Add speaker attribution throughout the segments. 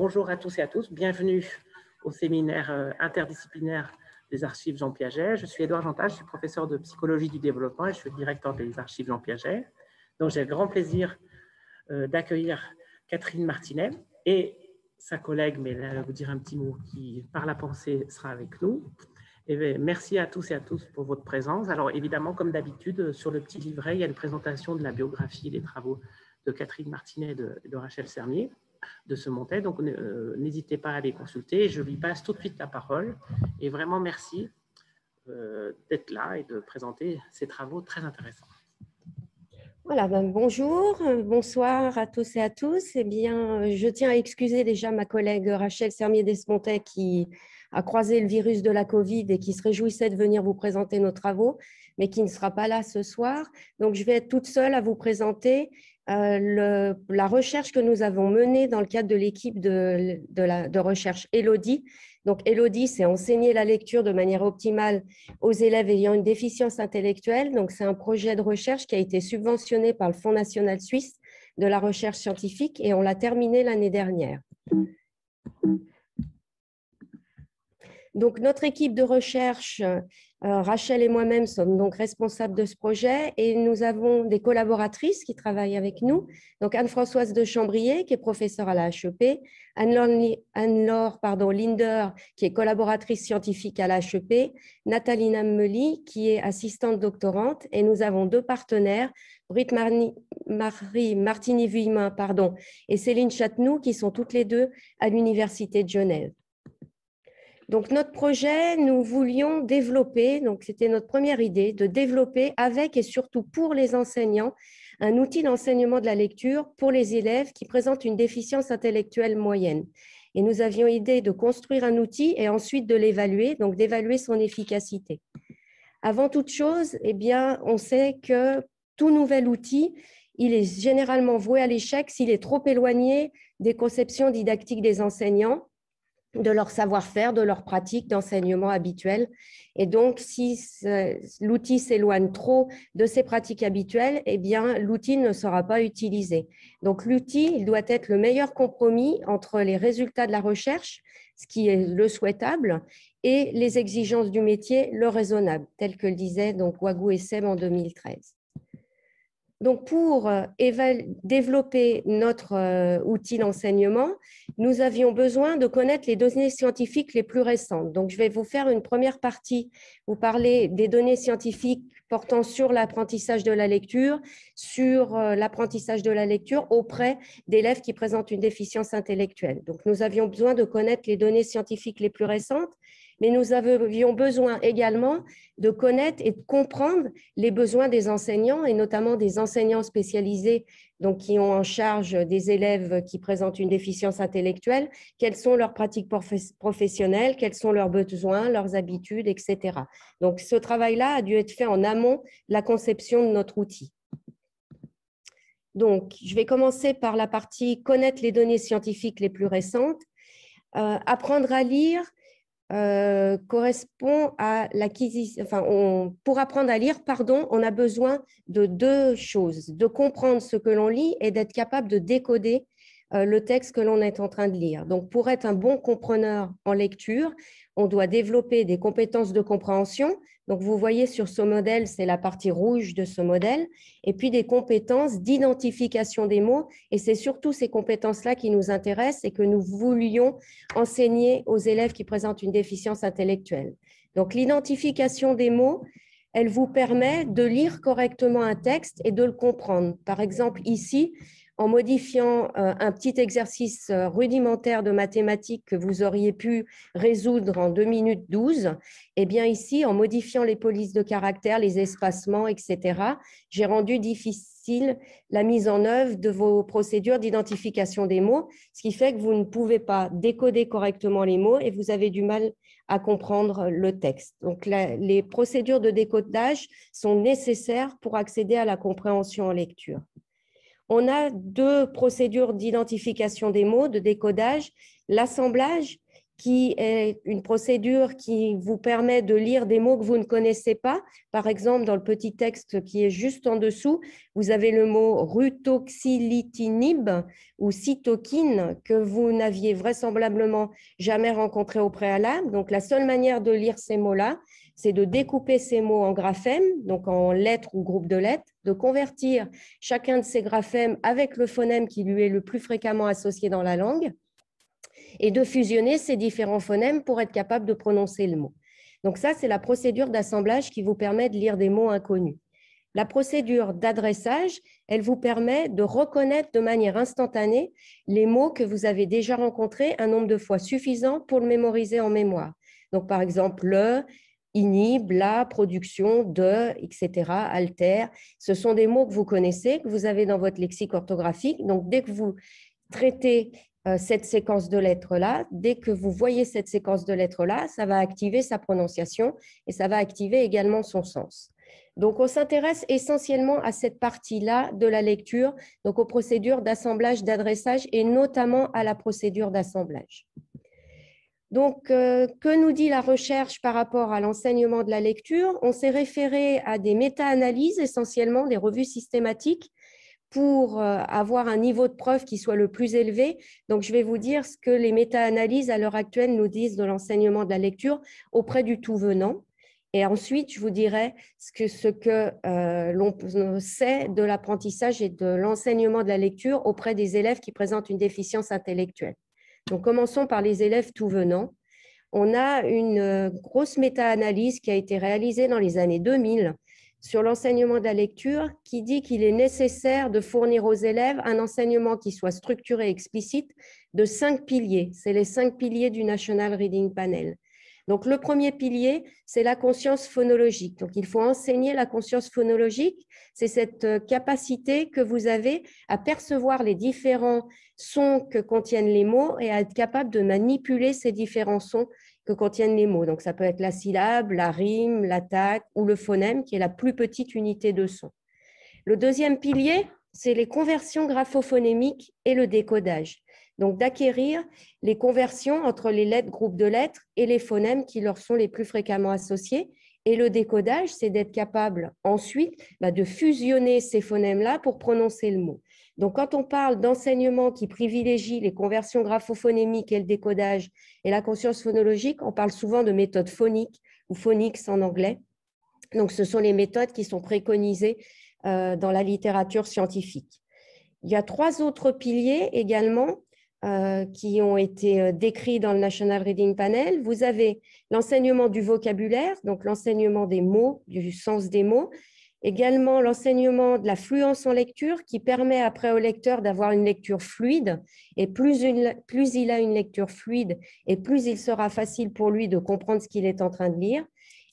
Speaker 1: bonjour à tous et à tous. Bienvenue au séminaire euh, interdisciplinaire des archives Jean Piaget. Je suis Édouard Jantage, je suis professeur de psychologie du développement et je suis directeur des archives Jean Piaget. Donc, j'ai le grand plaisir euh, d'accueillir Catherine Martinet et sa collègue, mais là, elle va vous dire un petit mot, qui, par la pensée, sera avec nous. Et merci à tous et à tous pour votre présence. Alors, évidemment, comme d'habitude, sur le petit livret, il y a une présentation de la biographie des travaux de Catherine Martinet et de, Rachel Sermier de ce monter. Donc, euh, n'hésitez pas à les consulter. Je lui passe tout de suite la parole. Et vraiment, merci euh, d'être là et de présenter ces travaux très intéressants.
Speaker 2: Voilà, ben bonjour, bonsoir à tous et à tous. Eh bien, je tiens à excuser déjà ma collègue Rachel Sermier-Desmontet qui a croisé le virus de la Covid et qui se réjouissait de venir vous présenter nos travaux, mais qui ne sera pas là ce soir. Donc, je vais être toute seule à vous présenter euh, la recherche que nous avons menée dans le cadre de l'équipe de, de, recherche Elodie. Donc, Elodie, c'est enseigner la lecture de manière optimale aux élèves ayant une déficience intellectuelle. Donc, c'est un projet de recherche qui a été subventionné par le Fonds national suisse de la recherche scientifique et on l'a terminé l'année dernière. Donc, notre équipe de recherche Rachel et moi-même sommes donc responsables de ce projet et nous avons des collaboratrices qui travaillent avec nous. Donc Anne-Françoise de Chambrier, qui est professeure à la HEP, Anne-Laure pardon, Linder, qui est collaboratrice scientifique à la HEP, Nathalie Meli, qui est assistante doctorante, et nous avons deux partenaires, Britt Marie Martini-Vuillemin pardon, et Céline Chatenoux, qui sont toutes les deux à l'Université de Genève. Donc, notre projet, nous voulions développer, donc c'était notre première idée, de développer avec et surtout pour les enseignants un outil d'enseignement de la lecture pour les élèves qui présentent une déficience intellectuelle moyenne. Et nous avions idée de construire un outil et ensuite de l'évaluer, donc d'évaluer son efficacité. Avant toute chose, eh bien, on sait que tout nouvel outil, il est généralement voué à l'échec s'il est trop éloigné des conceptions didactiques des enseignants de leur savoir-faire, de leur pratique d'enseignement habituelle. Et donc, si l'outil s'éloigne trop de ces pratiques habituelles, eh bien, l'outil ne sera pas utilisé. Donc, l'outil, il doit être le meilleur compromis entre les résultats de la recherche, ce qui est le souhaitable, et les exigences du métier, le raisonnable, tel que le disait donc Wagou et en 2013. Donc, pour euh, développer notre euh, outil d'enseignement, nous avions besoin de connaître les données scientifiques les plus récentes. Donc, je vais vous faire une première partie, vous parler des données scientifiques portant sur l'apprentissage de la lecture, sur euh, l'apprentissage de la lecture auprès d'élèves qui présentent une déficience intellectuelle. Donc, nous avions besoin de connaître les données scientifiques les plus récentes mais nous avions besoin également de connaître et de comprendre les besoins des enseignants et notamment des enseignants spécialisés donc qui ont en charge des élèves qui présentent une déficience intellectuelle, quelles sont leurs pratiques professionnelles, quels sont leurs besoins, leurs habitudes, etc. Donc ce travail-là a dû être fait en amont de la conception de notre outil. Donc, je vais commencer par la partie connaître les données scientifiques les plus récentes. Euh, apprendre à lire, euh, correspond à l'acquisition. Enfin, pour apprendre à lire, pardon, on a besoin de deux choses de comprendre ce que l'on lit et d'être capable de décoder euh, le texte que l'on est en train de lire. Donc, pour être un bon compreneur en lecture, on doit développer des compétences de compréhension. Donc, vous voyez sur ce modèle, c'est la partie rouge de ce modèle, et puis des compétences d'identification des mots. Et c'est surtout ces compétences-là qui nous intéressent et que nous voulions enseigner aux élèves qui présentent une déficience intellectuelle. Donc, l'identification des mots, elle vous permet de lire correctement un texte et de le comprendre. Par exemple, ici, en modifiant euh, un petit exercice euh, rudimentaire de mathématiques que vous auriez pu résoudre en 2 minutes 12, et eh bien ici, en modifiant les polices de caractère, les espacements, etc., j'ai rendu difficile la mise en œuvre de vos procédures d'identification des mots, ce qui fait que vous ne pouvez pas décoder correctement les mots et vous avez du mal à comprendre le texte. Donc, les procédures de décodage sont nécessaires pour accéder à la compréhension en lecture on a deux procédures d'identification des mots, de décodage, l'assemblage qui est une procédure qui vous permet de lire des mots que vous ne connaissez pas. Par exemple, dans le petit texte qui est juste en dessous, vous avez le mot rutoxylitinib ou cytokine que vous n'aviez vraisemblablement jamais rencontré au préalable. Donc, la seule manière de lire ces mots-là, c'est de découper ces mots en graphèmes, donc en lettres ou groupes de lettres, de convertir chacun de ces graphèmes avec le phonème qui lui est le plus fréquemment associé dans la langue, et de fusionner ces différents phonèmes pour être capable de prononcer le mot. Donc ça, c'est la procédure d'assemblage qui vous permet de lire des mots inconnus. La procédure d'adressage, elle vous permet de reconnaître de manière instantanée les mots que vous avez déjà rencontrés un nombre de fois suffisant pour le mémoriser en mémoire. Donc, par exemple, le, inhibe, la, production, de, etc., alter. Ce sont des mots que vous connaissez, que vous avez dans votre lexique orthographique. Donc, dès que vous traitez euh, cette séquence de lettres-là, dès que vous voyez cette séquence de lettres-là, ça va activer sa prononciation et ça va activer également son sens. Donc, on s'intéresse essentiellement à cette partie-là de la lecture, donc aux procédures d'assemblage, d'adressage et notamment à la procédure d'assemblage. Donc, euh, que nous dit la recherche par rapport à l'enseignement de la lecture? On s'est référé à des méta-analyses, essentiellement des revues systématiques, pour euh, avoir un niveau de preuve qui soit le plus élevé. Donc, je vais vous dire ce que les méta-analyses à l'heure actuelle nous disent de l'enseignement de la lecture auprès du tout venant. Et ensuite, je vous dirai ce que, euh, l'on sait de l'apprentissage et de l'enseignement de la lecture auprès des élèves qui présentent une déficience intellectuelle. Donc, commençons par les élèves tout venant. On a une euh, grosse méta-analyse qui a été réalisée dans les années 2000 sur l'enseignement de la lecture qui dit qu'il est nécessaire de fournir aux élèves un enseignement qui soit structuré et explicite de cinq piliers. C'est les cinq piliers du National Reading Panel. Donc, le premier pilier, c'est la conscience phonologique. Donc, il faut enseigner la conscience phonologique. C'est cette euh, capacité que vous avez à percevoir les différents sons que contiennent les mots et à être capable de manipuler ces différents sons que contiennent les mots. Donc, ça peut être la syllabe, la rime, l'attaque ou le phonème, qui est la plus petite unité de son. Le deuxième pilier, c'est les conversions graphophonémiques et le décodage. Donc, d'acquérir les conversions entre les lettres, groupes de lettres et les phonèmes qui leur sont les plus fréquemment associés. Et le décodage, c'est d'être capable ensuite bah, de fusionner ces phonèmes-là pour prononcer le mot. Donc, quand on parle d'enseignement qui privilégie les conversions graphophonémiques et le décodage et la conscience phonologique, on parle souvent de méthodes phoniques ou phoniques en anglais. Donc, ce sont les méthodes qui sont préconisées euh, dans la littérature scientifique. Il y a trois autres piliers également euh, qui ont été euh, décrits dans le National Reading Panel. Vous avez l'enseignement du vocabulaire, donc l'enseignement des mots, du sens des mots, également l'enseignement de la fluence en lecture qui permet après au lecteur d'avoir une lecture fluide et plus, plus il a une lecture fluide et plus il sera facile pour lui de comprendre ce qu'il est en train de lire.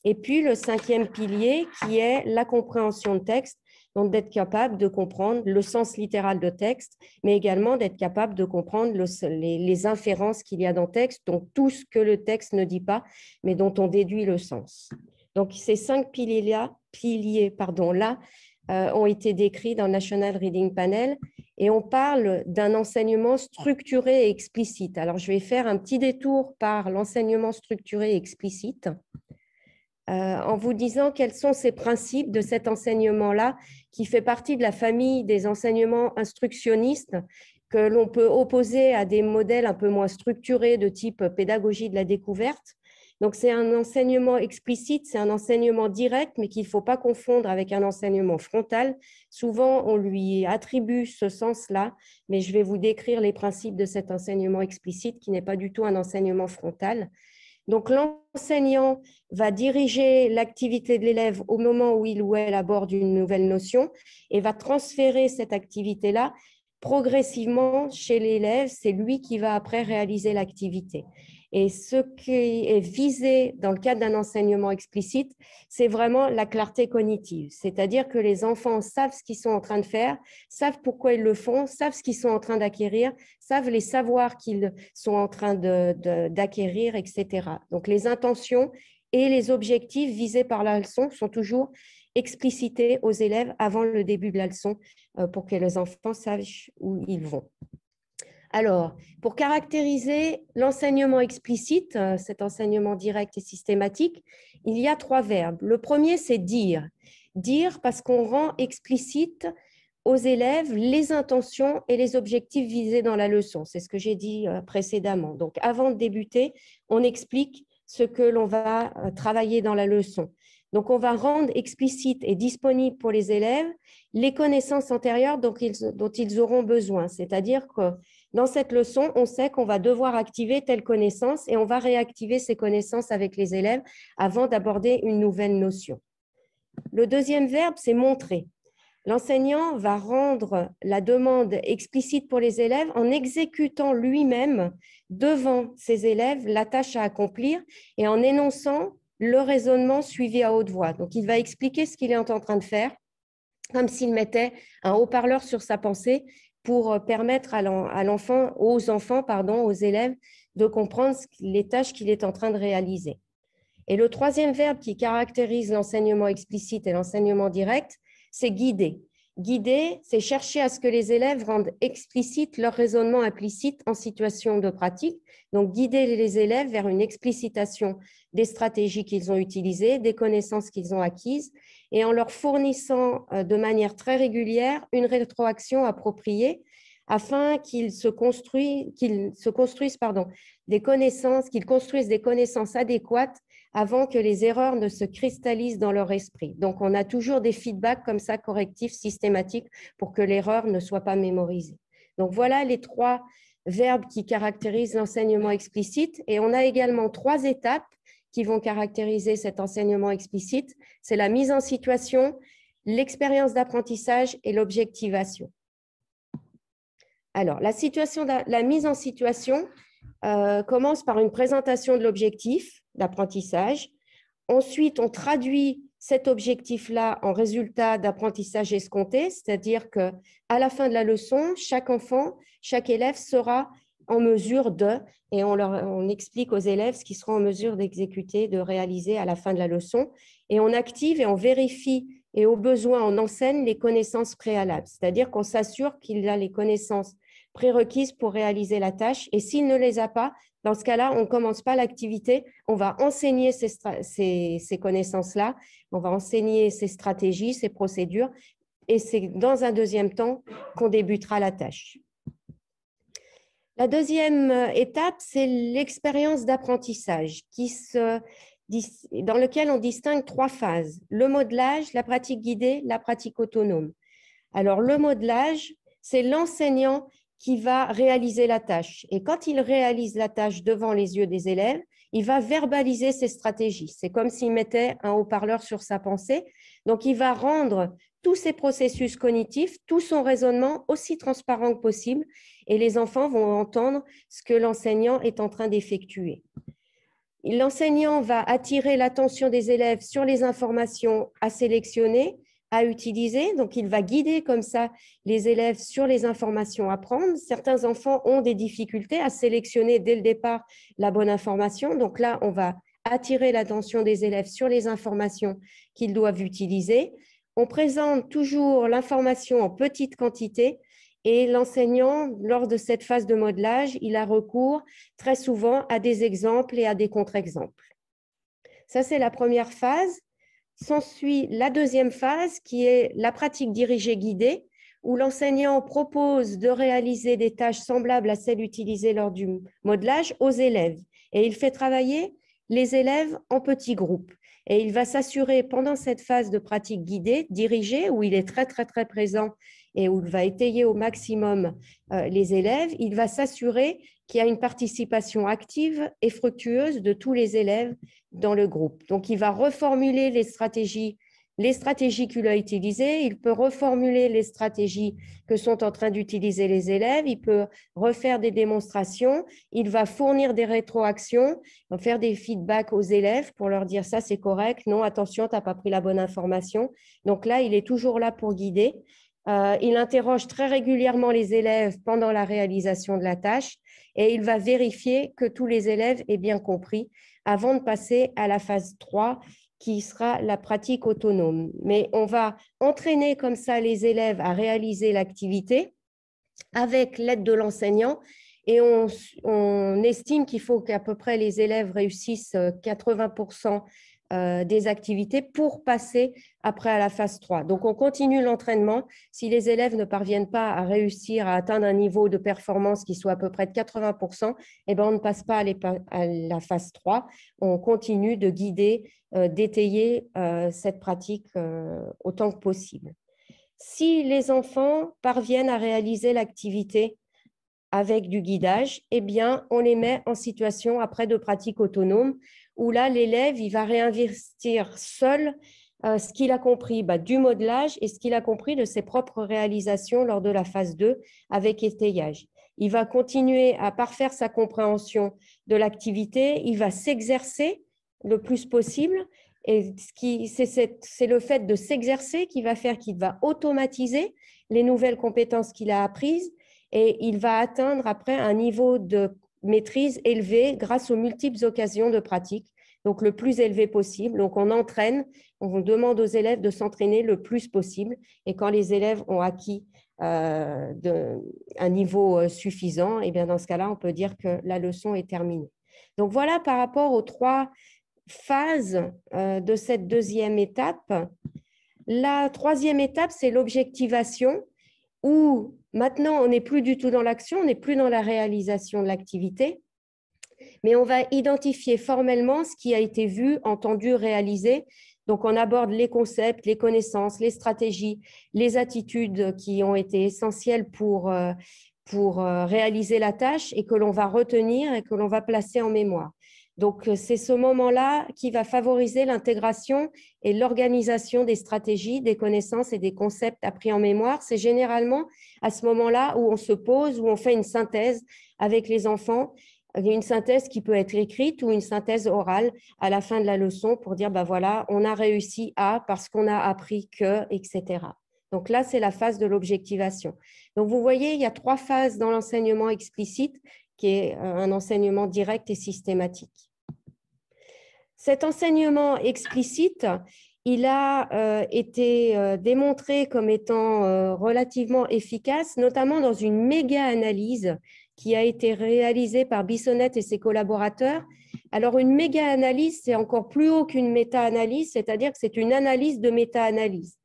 Speaker 2: Et puis le cinquième pilier qui est la compréhension de texte donc d'être capable de comprendre le sens littéral de texte, mais également d'être capable de comprendre les, inférences qu'il y a dans le texte, donc tout ce que le texte ne dit pas, mais dont on déduit le sens. Donc ces cinq piliers, là, euh, ont été décrits dans National Reading Panel et on parle d'un enseignement structuré et explicite. Alors, je vais faire un petit détour par l'enseignement structuré et explicite. Euh, en vous disant quels sont ces principes de cet enseignement-là qui fait partie de la famille des enseignements instructionnistes que l'on peut opposer à des modèles un peu moins structurés de type pédagogie de la découverte. Donc c'est un enseignement explicite, c'est un enseignement direct, mais qu'il ne faut pas confondre avec un enseignement frontal. Souvent, on lui attribue ce sens-là, mais je vais vous décrire les principes de cet enseignement explicite qui n'est pas du tout un enseignement frontal. Donc, l'enseignant va diriger l'activité de l'élève au moment où il ou elle aborde une nouvelle notion et va transférer cette activité-là progressivement chez l'élève. C'est lui qui va après réaliser l'activité. Et ce qui est visé dans le cadre d'un enseignement explicite, c'est vraiment la clarté cognitive. C'est-à-dire que les enfants savent ce qu'ils sont en train de faire, savent pourquoi ils le font, savent ce qu'ils sont en train d'acquérir, savent les savoirs qu'ils sont en train d'acquérir, etc. Donc les intentions et les objectifs visés par la leçon sont toujours explicités aux élèves avant le début de la leçon euh, pour que les enfants sachent où ils vont. Alors, pour caractériser l'enseignement explicite, euh, cet enseignement direct et systématique, il y a trois verbes. Le premier, c'est dire. Dire parce qu'on rend explicite aux élèves les intentions et les objectifs visés dans la leçon. C'est ce que j'ai dit euh, précédemment. Donc, avant de débuter, on explique ce que l'on va euh, travailler dans la leçon. Donc, on va rendre explicite et disponible pour les élèves les connaissances antérieures dont ils, auront besoin. C'est-à-dire que dans cette leçon, on sait qu'on va devoir activer telle connaissance et on va réactiver ces connaissances avec les élèves avant d'aborder une nouvelle notion. Le deuxième verbe, c'est montrer. L'enseignant va rendre la demande explicite pour les élèves en exécutant lui-même devant ses élèves la tâche à accomplir et en énonçant le raisonnement suivi à haute voix. Donc, il va expliquer ce qu'il est en train de faire, comme s'il mettait un haut-parleur sur sa pensée pour permettre à l'enfant, aux enfants, pardon, aux élèves, de comprendre les tâches qu'il est en train de réaliser. Et le troisième verbe qui caractérise l'enseignement explicite et l'enseignement direct, c'est guider. Guider, c'est chercher à ce que les élèves rendent explicite leur raisonnement implicite en situation de pratique. Donc, guider les élèves vers une explicitation des stratégies qu'ils ont utilisées, des connaissances qu'ils ont acquises, et en leur fournissant euh, de manière très régulière une rétroaction appropriée afin qu'ils se, construisent, pardon, des connaissances, qu'ils construisent des connaissances adéquates avant que les erreurs ne se cristallisent dans leur esprit. Donc, on a toujours des feedbacks comme ça, correctifs, systématiques, pour que l'erreur ne soit pas mémorisée. Donc, voilà les trois verbes qui caractérisent l'enseignement explicite. Et on a également trois étapes qui vont caractériser cet enseignement explicite. C'est la mise en situation, l'expérience d'apprentissage et l'objectivation. Alors, la, situation la mise en situation euh, commence par une présentation de l'objectif, d'apprentissage. Ensuite, on traduit cet objectif-là en résultat d'apprentissage escompté, c'est-à-dire que à la fin de la leçon, chaque enfant, chaque élève sera en mesure de, et on, leur, on explique aux élèves ce qu'ils seront en mesure d'exécuter, de réaliser à la fin de la leçon, et on active et on vérifie et au besoin on enseigne les connaissances préalables, c'est-à-dire qu'on s'assure qu'il a les connaissances prérequises pour réaliser la tâche, et s'il ne les a pas, dans ce cas-là, on ne commence pas l'activité, on va enseigner ces, connaissances-là, on va enseigner ces stratégies, ces procédures, et c'est dans un deuxième temps qu'on débutera la tâche. La deuxième étape, c'est l'expérience d'apprentissage dans lequel on distingue trois phases, le modelage, la pratique guidée, la pratique autonome. Alors, le modelage, c'est l'enseignant qui va réaliser la tâche. Et quand il réalise la tâche devant les yeux des élèves, il va verbaliser ses stratégies. C'est comme s'il mettait un haut-parleur sur sa pensée. Donc, il va rendre tous ses processus cognitifs, tout son raisonnement aussi transparent que possible, et les enfants vont entendre ce que l'enseignant est en train d'effectuer. L'enseignant va attirer l'attention des élèves sur les informations à sélectionner à utiliser. Donc, il va guider comme ça les élèves sur les informations à prendre. Certains enfants ont des difficultés à sélectionner dès le départ la bonne information. Donc là, on va attirer l'attention des élèves sur les informations qu'ils doivent utiliser. On présente toujours l'information en petite quantité et l'enseignant, lors de cette phase de modelage, il a recours très souvent à des exemples et à des contre-exemples. Ça, c'est la première phase. S'ensuit la deuxième phase qui est la pratique dirigée guidée, où l'enseignant propose de réaliser des tâches semblables à celles utilisées lors du modelage aux élèves. Et il fait travailler les élèves en petits groupes. Et il va s'assurer pendant cette phase de pratique guidée, dirigée, où il est très, très, très présent et où il va étayer au maximum euh, les élèves, il va s'assurer qu'il y a une participation active et fructueuse de tous les élèves dans le groupe. Donc, il va reformuler les stratégies les stratégies qu'il a utilisées, il peut reformuler les stratégies que sont en train d'utiliser les élèves, il peut refaire des démonstrations, il va fournir des rétroactions, faire des feedbacks aux élèves pour leur dire ça c'est correct, non, attention, tu n'as pas pris la bonne information. Donc là, il est toujours là pour guider. Euh, il interroge très régulièrement les élèves pendant la réalisation de la tâche et il va vérifier que tous les élèves aient bien compris avant de passer à la phase 3 qui sera la pratique autonome. Mais on va entraîner comme ça les élèves à réaliser l'activité avec l'aide de l'enseignant et on, estime qu'il faut qu'à peu près les élèves réussissent 80% euh, des activités pour passer après à la phase 3. Donc, on continue l'entraînement. Si les élèves ne parviennent pas à réussir à atteindre un niveau de performance qui soit à peu près de 80%, eh ben, on ne passe pas à, la phase 3. On continue de guider, euh, d'étayer euh, cette pratique autant que possible. Si les enfants parviennent à réaliser l'activité avec du guidage, eh bien, on les met en situation après de pratique autonome où là, l'élève, il va réinvestir seul euh, ce qu'il a compris bah, du modelage et ce qu'il a compris de ses propres réalisations lors de la phase 2 avec étayage. Il va continuer à parfaire sa compréhension de l'activité, il va s'exercer le plus possible et c'est le fait de s'exercer qui va faire qu'il va automatiser les nouvelles compétences qu'il a apprises et il va atteindre après un niveau de maîtrise élevée grâce aux multiples occasions de pratique, donc le plus élevé possible. Donc on entraîne, on demande aux élèves de s'entraîner le plus possible. Et quand les élèves ont acquis euh, un niveau euh, suffisant, eh bien dans ce cas-là, on peut dire que la leçon est terminée. Donc voilà par rapport aux trois phases euh, de cette deuxième étape. La troisième étape, c'est l'objectivation, où Maintenant, on n'est plus du tout dans l'action, on n'est plus dans la réalisation de l'activité, mais on va identifier formellement ce qui a été vu, entendu, réalisé. Donc, on aborde les concepts, les connaissances, les stratégies, les attitudes qui ont été essentielles pour, euh, pour euh, réaliser la tâche et que l'on va retenir et que l'on va placer en mémoire. Donc, euh, c'est ce moment-là qui va favoriser l'intégration et l'organisation des stratégies, des connaissances et des concepts appris en mémoire. C'est généralement à ce moment-là où on se pose, où on fait une synthèse avec les enfants, une synthèse qui peut être écrite ou une synthèse orale à la fin de la leçon pour dire, ben voilà, on a réussi à parce qu'on a appris que, etc. Donc là, c'est la phase de l'objectivation. Donc vous voyez, il y a trois phases dans l'enseignement explicite qui est euh, un enseignement direct et systématique. Cet enseignement explicite, il a euh, été euh, démontré comme étant euh, relativement efficace, notamment dans une méga-analyse qui a été réalisée par Bissonnette et ses collaborateurs. Alors, une méga-analyse, c'est encore plus haut qu'une méta-analyse, c'est-à-dire que c'est une analyse de méta-analyse.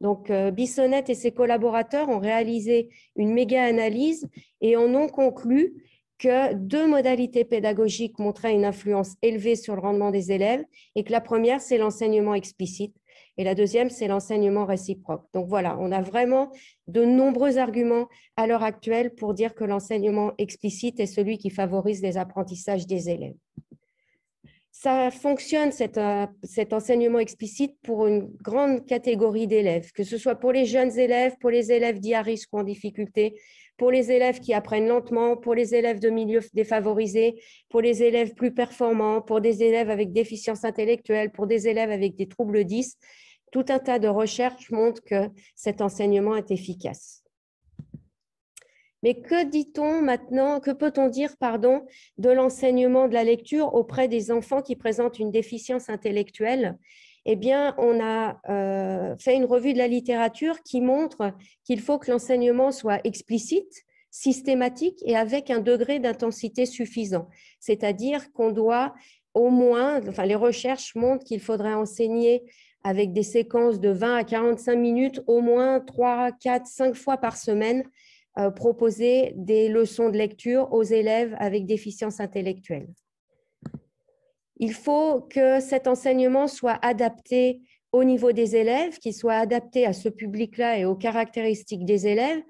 Speaker 2: Donc, Bissonnette et ses collaborateurs ont réalisé une méga-analyse et en ont conclu que deux modalités pédagogiques montraient une influence élevée sur le rendement des élèves et que la première, c'est l'enseignement explicite et la deuxième, c'est l'enseignement réciproque. Donc voilà, on a vraiment de nombreux arguments à l'heure actuelle pour dire que l'enseignement explicite est celui qui favorise les apprentissages des élèves. Ça fonctionne, cet, euh, cet enseignement explicite, pour une grande catégorie d'élèves, que ce soit pour les jeunes élèves, pour les élèves dits à risque ou en difficulté, pour les élèves qui apprennent lentement, pour les élèves de milieux défavorisés, pour les élèves plus performants, pour des élèves avec déficience intellectuelle, pour des élèves avec des troubles 10. Tout un tas de recherches montrent que cet enseignement est efficace. Mais que dit-on maintenant, que peut-on dire, pardon, de l'enseignement de la lecture auprès des enfants qui présentent une déficience intellectuelle? Eh bien, on a euh, fait une revue de la littérature qui montre qu'il faut que l'enseignement soit explicite, systématique et avec un degré d'intensité suffisant. C'est-à-dire qu'on doit au moins, enfin, les recherches montrent qu'il faudrait enseigner avec des séquences de 20 à 45 minutes, au moins 3, 4, 5 fois par semaine, euh, proposer des leçons de lecture aux élèves avec déficience intellectuelle. Il faut que cet enseignement soit adapté au niveau des élèves, qu'il soit adapté à ce public-là et aux caractéristiques des élèves,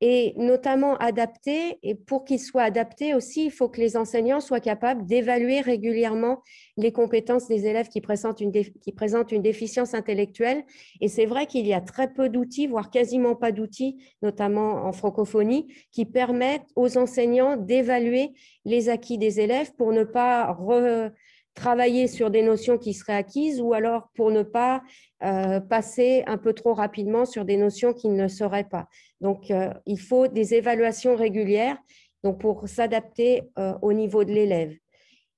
Speaker 2: et notamment adapté, et pour qu'il soit adapté aussi, il faut que les enseignants soient capables d'évaluer régulièrement les compétences des élèves qui présentent une, déficience intellectuelle. Et c'est vrai qu'il y a très peu d'outils, voire quasiment pas d'outils, notamment en francophonie, qui permettent aux enseignants d'évaluer les acquis des élèves pour ne pas travailler sur des notions qui seraient acquises ou alors pour ne pas euh, passer un peu trop rapidement sur des notions qui ne seraient pas. Donc, euh, il faut des évaluations régulières donc pour s'adapter euh, au niveau de l'élève.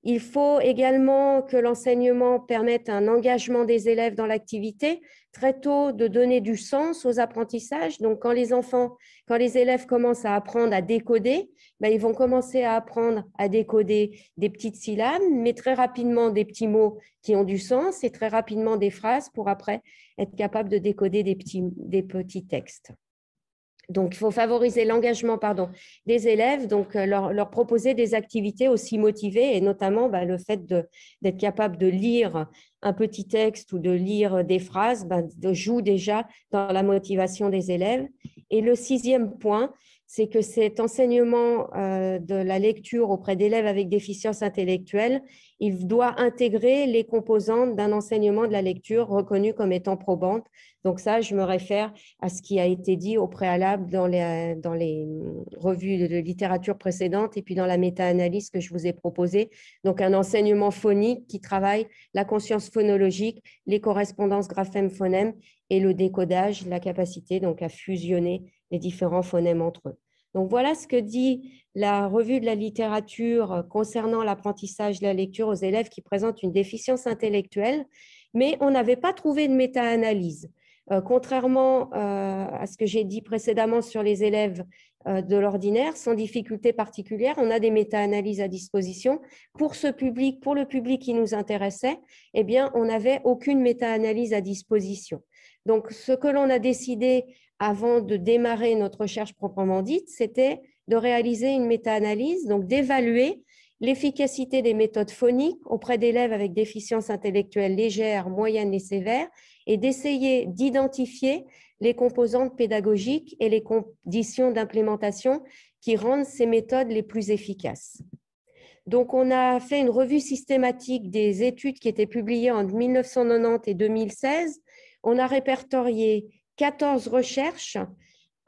Speaker 2: Il faut également que l'enseignement permette un engagement des élèves dans l'activité, très tôt de donner du sens aux apprentissages. Donc, quand les enfants, quand les élèves commencent à apprendre à décoder, ben, ils vont commencer à apprendre à décoder des petites syllabes, mais très rapidement des petits mots qui ont du sens et très rapidement des phrases pour après être capable de décoder des petits, des petits textes. Donc, il faut favoriser l'engagement des élèves, donc euh, leur, proposer des activités aussi motivées, et notamment bah, le fait d'être capable de lire un petit texte ou de lire des phrases bah, joue déjà dans la motivation des élèves. Et le sixième point, c'est que cet enseignement euh, de la lecture auprès d'élèves avec déficience intellectuelle, il doit intégrer les composantes d'un enseignement de la lecture reconnu comme étant probante. Donc ça, je me réfère à ce qui a été dit au préalable dans les, dans les revues de littérature précédentes et puis dans la méta-analyse que je vous ai proposée. Donc un enseignement phonique qui travaille la conscience phonologique, les correspondances graphème-phonème et le décodage, la capacité donc à fusionner les différents phonèmes entre eux. Donc voilà ce que dit la revue de la littérature concernant l'apprentissage de la lecture aux élèves qui présentent une déficience intellectuelle, mais on n'avait pas trouvé de méta-analyse. Euh, contrairement euh, à ce que j'ai dit précédemment sur les élèves euh, de l'ordinaire, sans difficulté particulière, on a des méta-analyses à disposition. Pour ce public, pour le public qui nous intéressait, eh bien, on n'avait aucune méta-analyse à disposition. Donc, ce que l'on a décidé avant de démarrer notre recherche proprement dite, c'était de réaliser une méta-analyse, donc d'évaluer l'efficacité des méthodes phoniques auprès d'élèves avec déficience intellectuelle légère, moyenne et sévère, et d'essayer d'identifier les composantes pédagogiques et les conditions d'implémentation qui rendent ces méthodes les plus efficaces. Donc, on a fait une revue systématique des études qui étaient publiées en 1990 et 2016. On a répertorié 14 recherches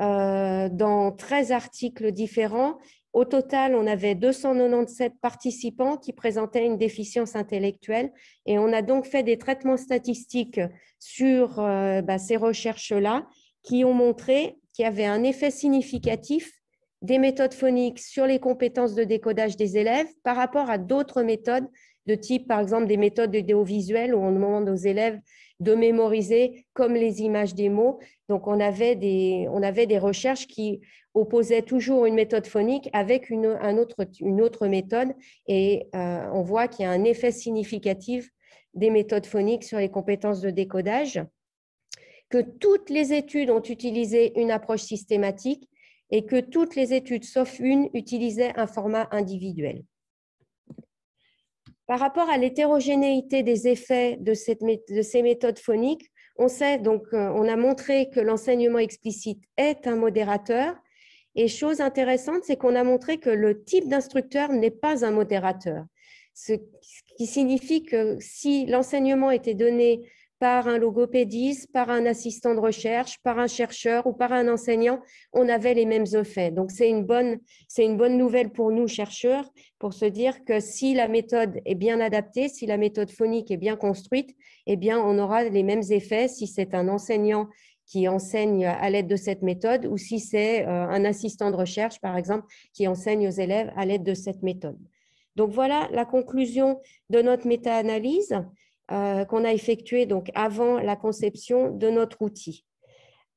Speaker 2: euh, dans 13 articles différents. Au total, on avait 297 participants qui présentaient une déficience intellectuelle et on a donc fait des traitements statistiques sur euh, bah, ces recherches-là qui ont montré qu'il y avait un effet significatif des méthodes phoniques sur les compétences de décodage des élèves par rapport à d'autres méthodes de type, par exemple, des méthodes vidéovisuelles où on demande aux élèves de mémoriser comme les images des mots. Donc, on avait des, recherches qui opposaient toujours une méthode phonique avec une, un autre, une autre méthode et euh, on voit qu'il y a un effet significatif des méthodes phoniques sur les compétences de décodage, que toutes les études ont utilisé une approche systématique et que toutes les études, sauf une, utilisaient un format individuel. Par rapport à l'hétérogénéité des effets de, ces méthodes phoniques, euh, on a montré que l'enseignement explicite est un modérateur. Et chose intéressante, c'est qu'on a montré que le type d'instructeur n'est pas un modérateur. Ce qui signifie que si l'enseignement était donné par un logopédiste, par un assistant de recherche, par un chercheur ou par un enseignant, on avait les mêmes effets. Donc, c'est une, bonne, une bonne nouvelle pour nous, chercheurs, pour se dire que si la méthode est bien adaptée, si la méthode phonique est bien construite, eh bien, on aura les mêmes effets si c'est un enseignant qui enseigne à l'aide de cette méthode ou si c'est euh, un assistant de recherche, par exemple, qui enseigne aux élèves à l'aide de cette méthode. Donc voilà la conclusion de notre méta-analyse. Euh, qu'on a effectué donc avant la conception de notre outil.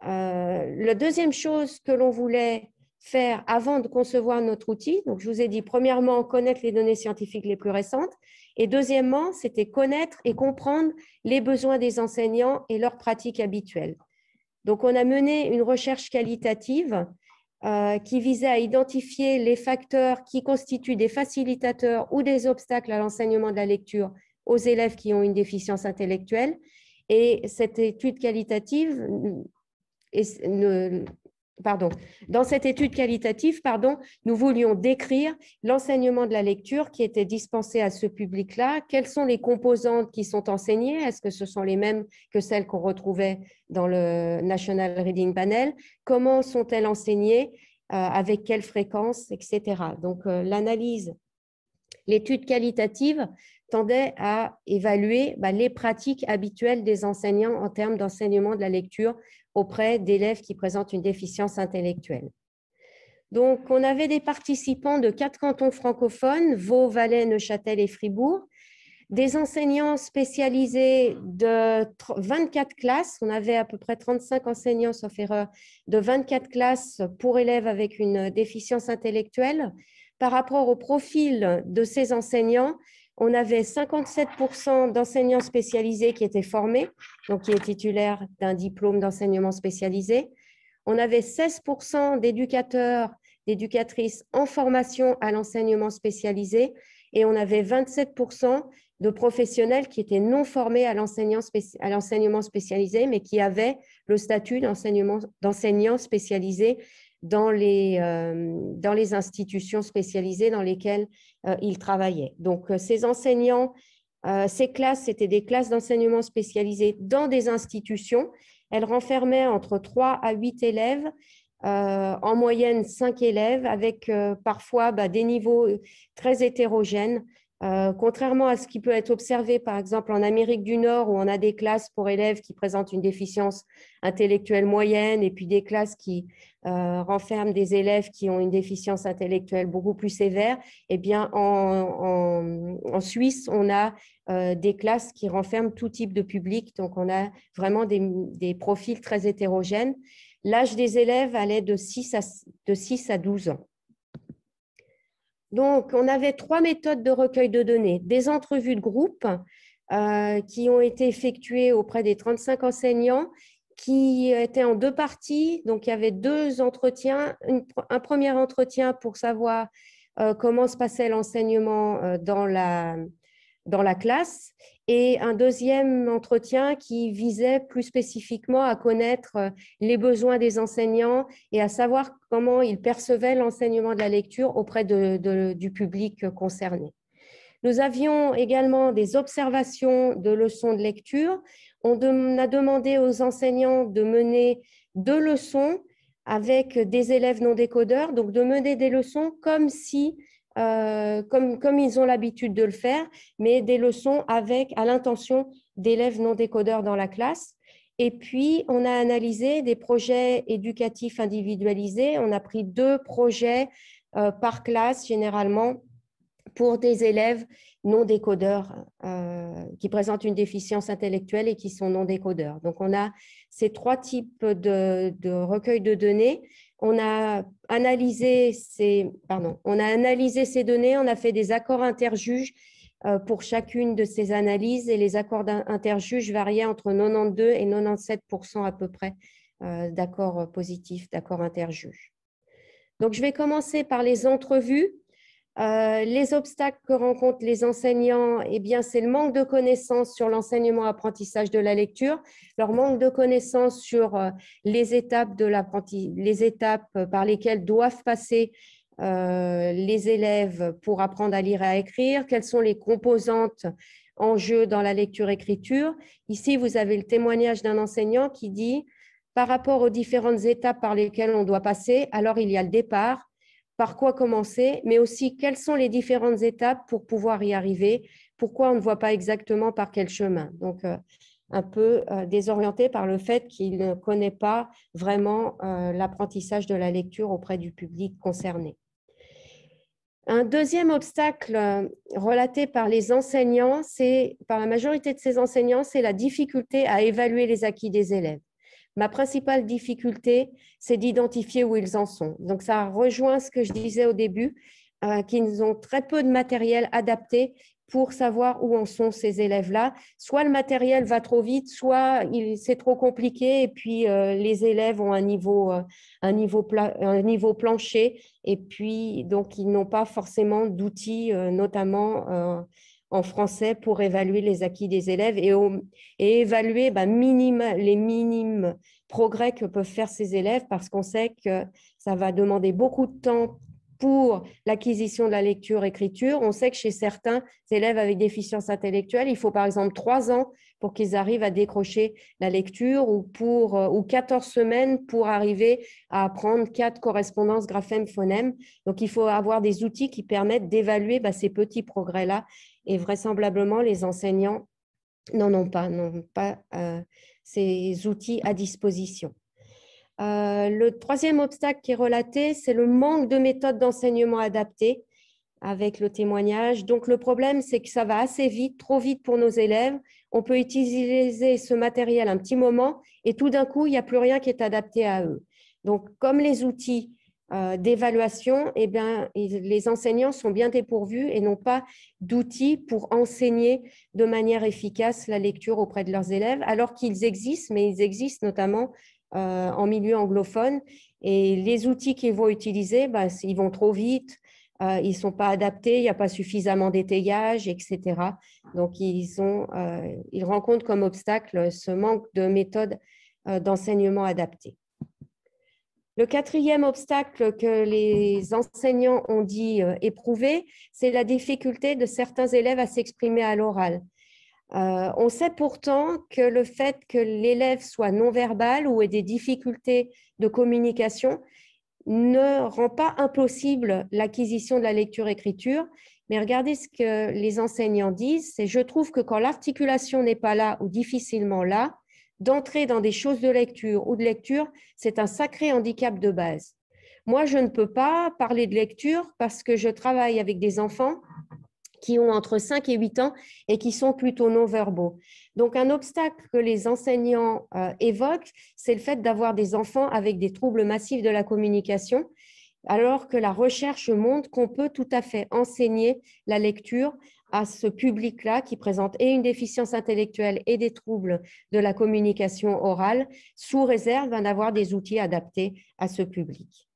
Speaker 2: Euh, la deuxième chose que l'on voulait faire avant de concevoir notre outil, je vous ai dit premièrement connaître les données scientifiques les plus récentes et deuxièmement c'était connaître et comprendre les besoins des enseignants et leurs pratiques habituelles. Donc on a mené une recherche qualitative euh, qui visait à identifier les facteurs qui constituent des facilitateurs ou des obstacles à l'enseignement de la lecture aux élèves qui ont une déficience intellectuelle. Et cette étude qualitative, pardon, dans cette étude qualitative, pardon, nous voulions décrire l'enseignement de la lecture qui était dispensé à ce public-là, quelles sont les composantes qui sont enseignées, est-ce que ce sont les mêmes que celles qu'on retrouvait dans le National Reading Panel, comment sont-elles enseignées, euh, avec quelle fréquence, etc. Donc euh, l'analyse, l'étude qualitative tendait à évaluer bah, les pratiques habituelles des enseignants en termes d'enseignement de la lecture auprès d'élèves qui présentent une déficience intellectuelle. Donc, on avait des participants de quatre cantons francophones, Vaud, Valais, Neuchâtel et Fribourg, des enseignants spécialisés de 24 classes. On avait à peu près 35 enseignants, sauf erreur, de 24 classes pour élèves avec une déficience intellectuelle. Par rapport au profil de ces enseignants, on avait 57% d'enseignants spécialisés qui étaient formés, donc qui est titulaires d'un diplôme d'enseignement spécialisé. On avait 16% d'éducateurs, d'éducatrices en formation à l'enseignement spécialisé et on avait 27% de professionnels qui étaient non formés à l'enseignement spécialisé, mais qui avaient le statut d'enseignant spécialisé dans les, euh, dans les institutions spécialisées dans lesquelles euh, ils travaillaient. Donc, euh, ces enseignants, ces classes, c'était des classes d'enseignement spécialisées dans des institutions. Elles renfermaient entre 3 à 8 élèves, en moyenne 5 élèves, avec parfois bah, des niveaux très hétérogènes contrairement à ce qui peut être observé, par exemple, en Amérique du Nord, où on a des classes pour élèves qui présentent une déficience intellectuelle moyenne et puis des classes qui euh, renferment des élèves qui ont une déficience intellectuelle beaucoup plus sévère, eh bien, en, Suisse, on a euh, des classes qui renferment tout type de public. Donc, on a vraiment des, profils très hétérogènes. L'âge des élèves allait de 6 à, de 6 à 12 ans. Donc, on avait trois méthodes de recueil de données. Des entrevues de groupe euh, qui ont été effectuées auprès des 35 enseignants qui étaient en deux parties. Donc, il y avait deux entretiens. un premier entretien pour savoir euh, comment se passait l'enseignement euh, dans la, dans la classe et un deuxième entretien qui visait plus spécifiquement à connaître euh, les besoins des enseignants et à savoir comment ils percevaient l'enseignement de la lecture auprès du public concerné. Nous avions également des observations de leçons de lecture. On a demandé aux enseignants de mener deux leçons avec des élèves non décodeurs, donc de mener des leçons comme si euh, comme, ils ont l'habitude de le faire, mais des leçons avec, à l'intention d'élèves non décodeurs dans la classe. Et puis, on a analysé des projets éducatifs individualisés. On a pris deux projets euh, par classe, généralement, pour des élèves non décodeurs euh, qui présentent une déficience intellectuelle et qui sont non décodeurs. Donc, on a ces trois types de, de recueil de données on a analysé ces, pardon, on a analysé ces données, on a fait des accords interjuges euh, pour chacune de ces analyses et les accords interjuges variaient entre 92 et 97 à peu près euh, d'accords positifs, d'accords interjuges. Donc, je vais commencer par les entrevues. Euh, les obstacles que rencontrent les enseignants, eh bien, c'est le manque de connaissances sur l'enseignement-apprentissage de la lecture, leur manque de connaissances sur euh, les étapes, étapes par lesquelles doivent passer euh, les élèves pour apprendre à lire et à écrire, quelles sont les composantes en jeu dans la lecture-écriture. Ici, vous avez le témoignage d'un enseignant qui dit, par rapport aux différentes étapes par lesquelles on doit passer, alors il y a le départ, par quoi commencer, mais aussi quelles sont les différentes étapes pour pouvoir y arriver, pourquoi on ne voit pas exactement par quel chemin. Donc, euh, un peu euh, désorienté par le fait qu'il ne connaît pas vraiment euh, l'apprentissage de la lecture auprès du public concerné. Un deuxième obstacle relaté par les enseignants, c'est par la majorité de ces enseignants, c'est la difficulté à évaluer les acquis des élèves. Ma principale difficulté, c'est d'identifier où ils en sont. Donc, ça rejoint ce que je disais au début, euh, qu'ils ont très peu de matériel adapté pour savoir où en sont ces élèves-là. Soit le matériel va trop vite, soit c'est trop compliqué et puis euh, les élèves ont un niveau, euh, un, niveau un niveau plancher et puis donc ils n'ont pas forcément d'outils, notamment en français pour évaluer les acquis des élèves et, évaluer bah, les minimes progrès que peuvent faire ces élèves parce qu'on sait que ça va demander beaucoup de temps pour l'acquisition de la lecture-écriture. On sait que chez certains élèves avec déficience intellectuelle, il faut par exemple trois ans pour qu'ils arrivent à décrocher la lecture ou, pour, ou 14 semaines pour arriver à apprendre quatre correspondances graphèmes-phonèmes. Donc, il faut avoir des outils qui permettent d'évaluer bah, ces petits progrès-là et vraisemblablement, les enseignants n'en ont pas, n'ont pas euh, ces outils à disposition. le troisième obstacle qui est relaté, c'est le manque de méthodes d'enseignement adaptées avec le témoignage. Donc, le problème, c'est que ça va assez vite, trop vite pour nos élèves. On peut utiliser ce matériel un petit moment et tout d'un coup, il n'y a plus rien qui est adapté à eux. Donc, comme les outils euh, d'évaluation, eh bien, les enseignants sont bien dépourvus et n'ont pas d'outils pour enseigner de manière efficace la lecture auprès de leurs élèves, alors qu'ils existent, mais ils existent notamment euh, en milieu anglophone. Et les outils qu'ils vont utiliser, bah, ils vont trop vite, euh, ils ne sont pas adaptés, il n'y a pas suffisamment d'étayage, etc. Donc, ils, ils rencontrent comme obstacle ce manque de méthodes d'enseignement adaptées. Le quatrième obstacle que les enseignants ont dit éprouver, c'est la difficulté de certains élèves à s'exprimer à l'oral. on sait pourtant que le fait que l'élève soit non-verbal ou ait des difficultés de communication, ne rend pas impossible l'acquisition de la lecture-écriture, mais regardez ce que les enseignants disent, c'est je trouve que quand l'articulation n'est pas là ou difficilement là, d'entrer dans des choses de lecture ou de lecture, c'est un sacré handicap de base. Moi, je ne peux pas parler de lecture parce que je travaille avec des enfants qui ont entre 5 et 8 ans et qui sont plutôt non-verbaux. Donc, un obstacle que les enseignants euh, évoquent, c'est le fait d'avoir des enfants avec des troubles massifs de la communication, alors que la recherche montre qu'on peut tout à fait enseigner la lecture à ce public-là qui présente et une déficience intellectuelle et des troubles de la communication orale, sous réserve d'avoir des outils adaptés à ce public.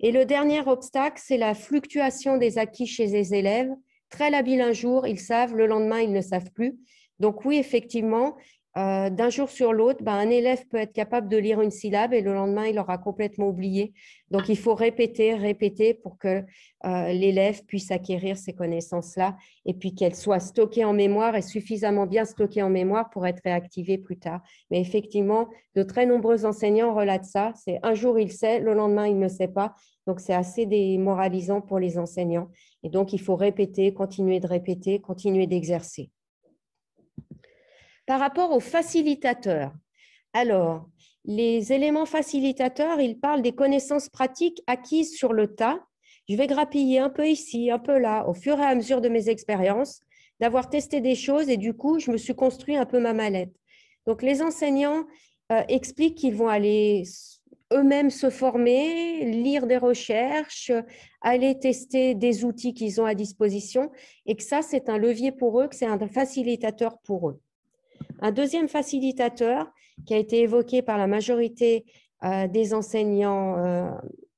Speaker 2: Et le dernier obstacle, c'est la fluctuation des acquis chez les élèves très habiles un jour, ils savent, le lendemain, ils ne savent plus. Donc oui, effectivement, euh, d'un jour sur l'autre, ben, un élève peut être capable de lire une syllabe et le lendemain, il aura complètement oublié. Donc, il faut répéter, répéter pour que euh, l'élève puisse acquérir ces connaissances-là et puis qu'elles soient stockées en mémoire et suffisamment bien stockées en mémoire pour être réactivées plus tard. Mais effectivement, de très nombreux enseignants relatent ça. C'est un jour, il sait, le lendemain, il ne sait pas. Donc, c'est assez démoralisant pour les enseignants. Et donc, il faut répéter, continuer de répéter, continuer d'exercer. Par rapport aux facilitateurs, alors, les éléments facilitateurs, ils parlent des connaissances pratiques acquises sur le tas. Je vais grappiller un peu ici, un peu là, au fur et à mesure de mes expériences, d'avoir testé des choses et du coup, je me suis construit un peu ma mallette. Donc, les enseignants euh, expliquent qu'ils vont aller eux-mêmes se former, lire des recherches, aller tester des outils qu'ils ont à disposition et que ça, c'est un levier pour eux, que c'est un facilitateur pour eux. Un deuxième facilitateur qui a été évoqué par la majorité euh, des enseignants euh,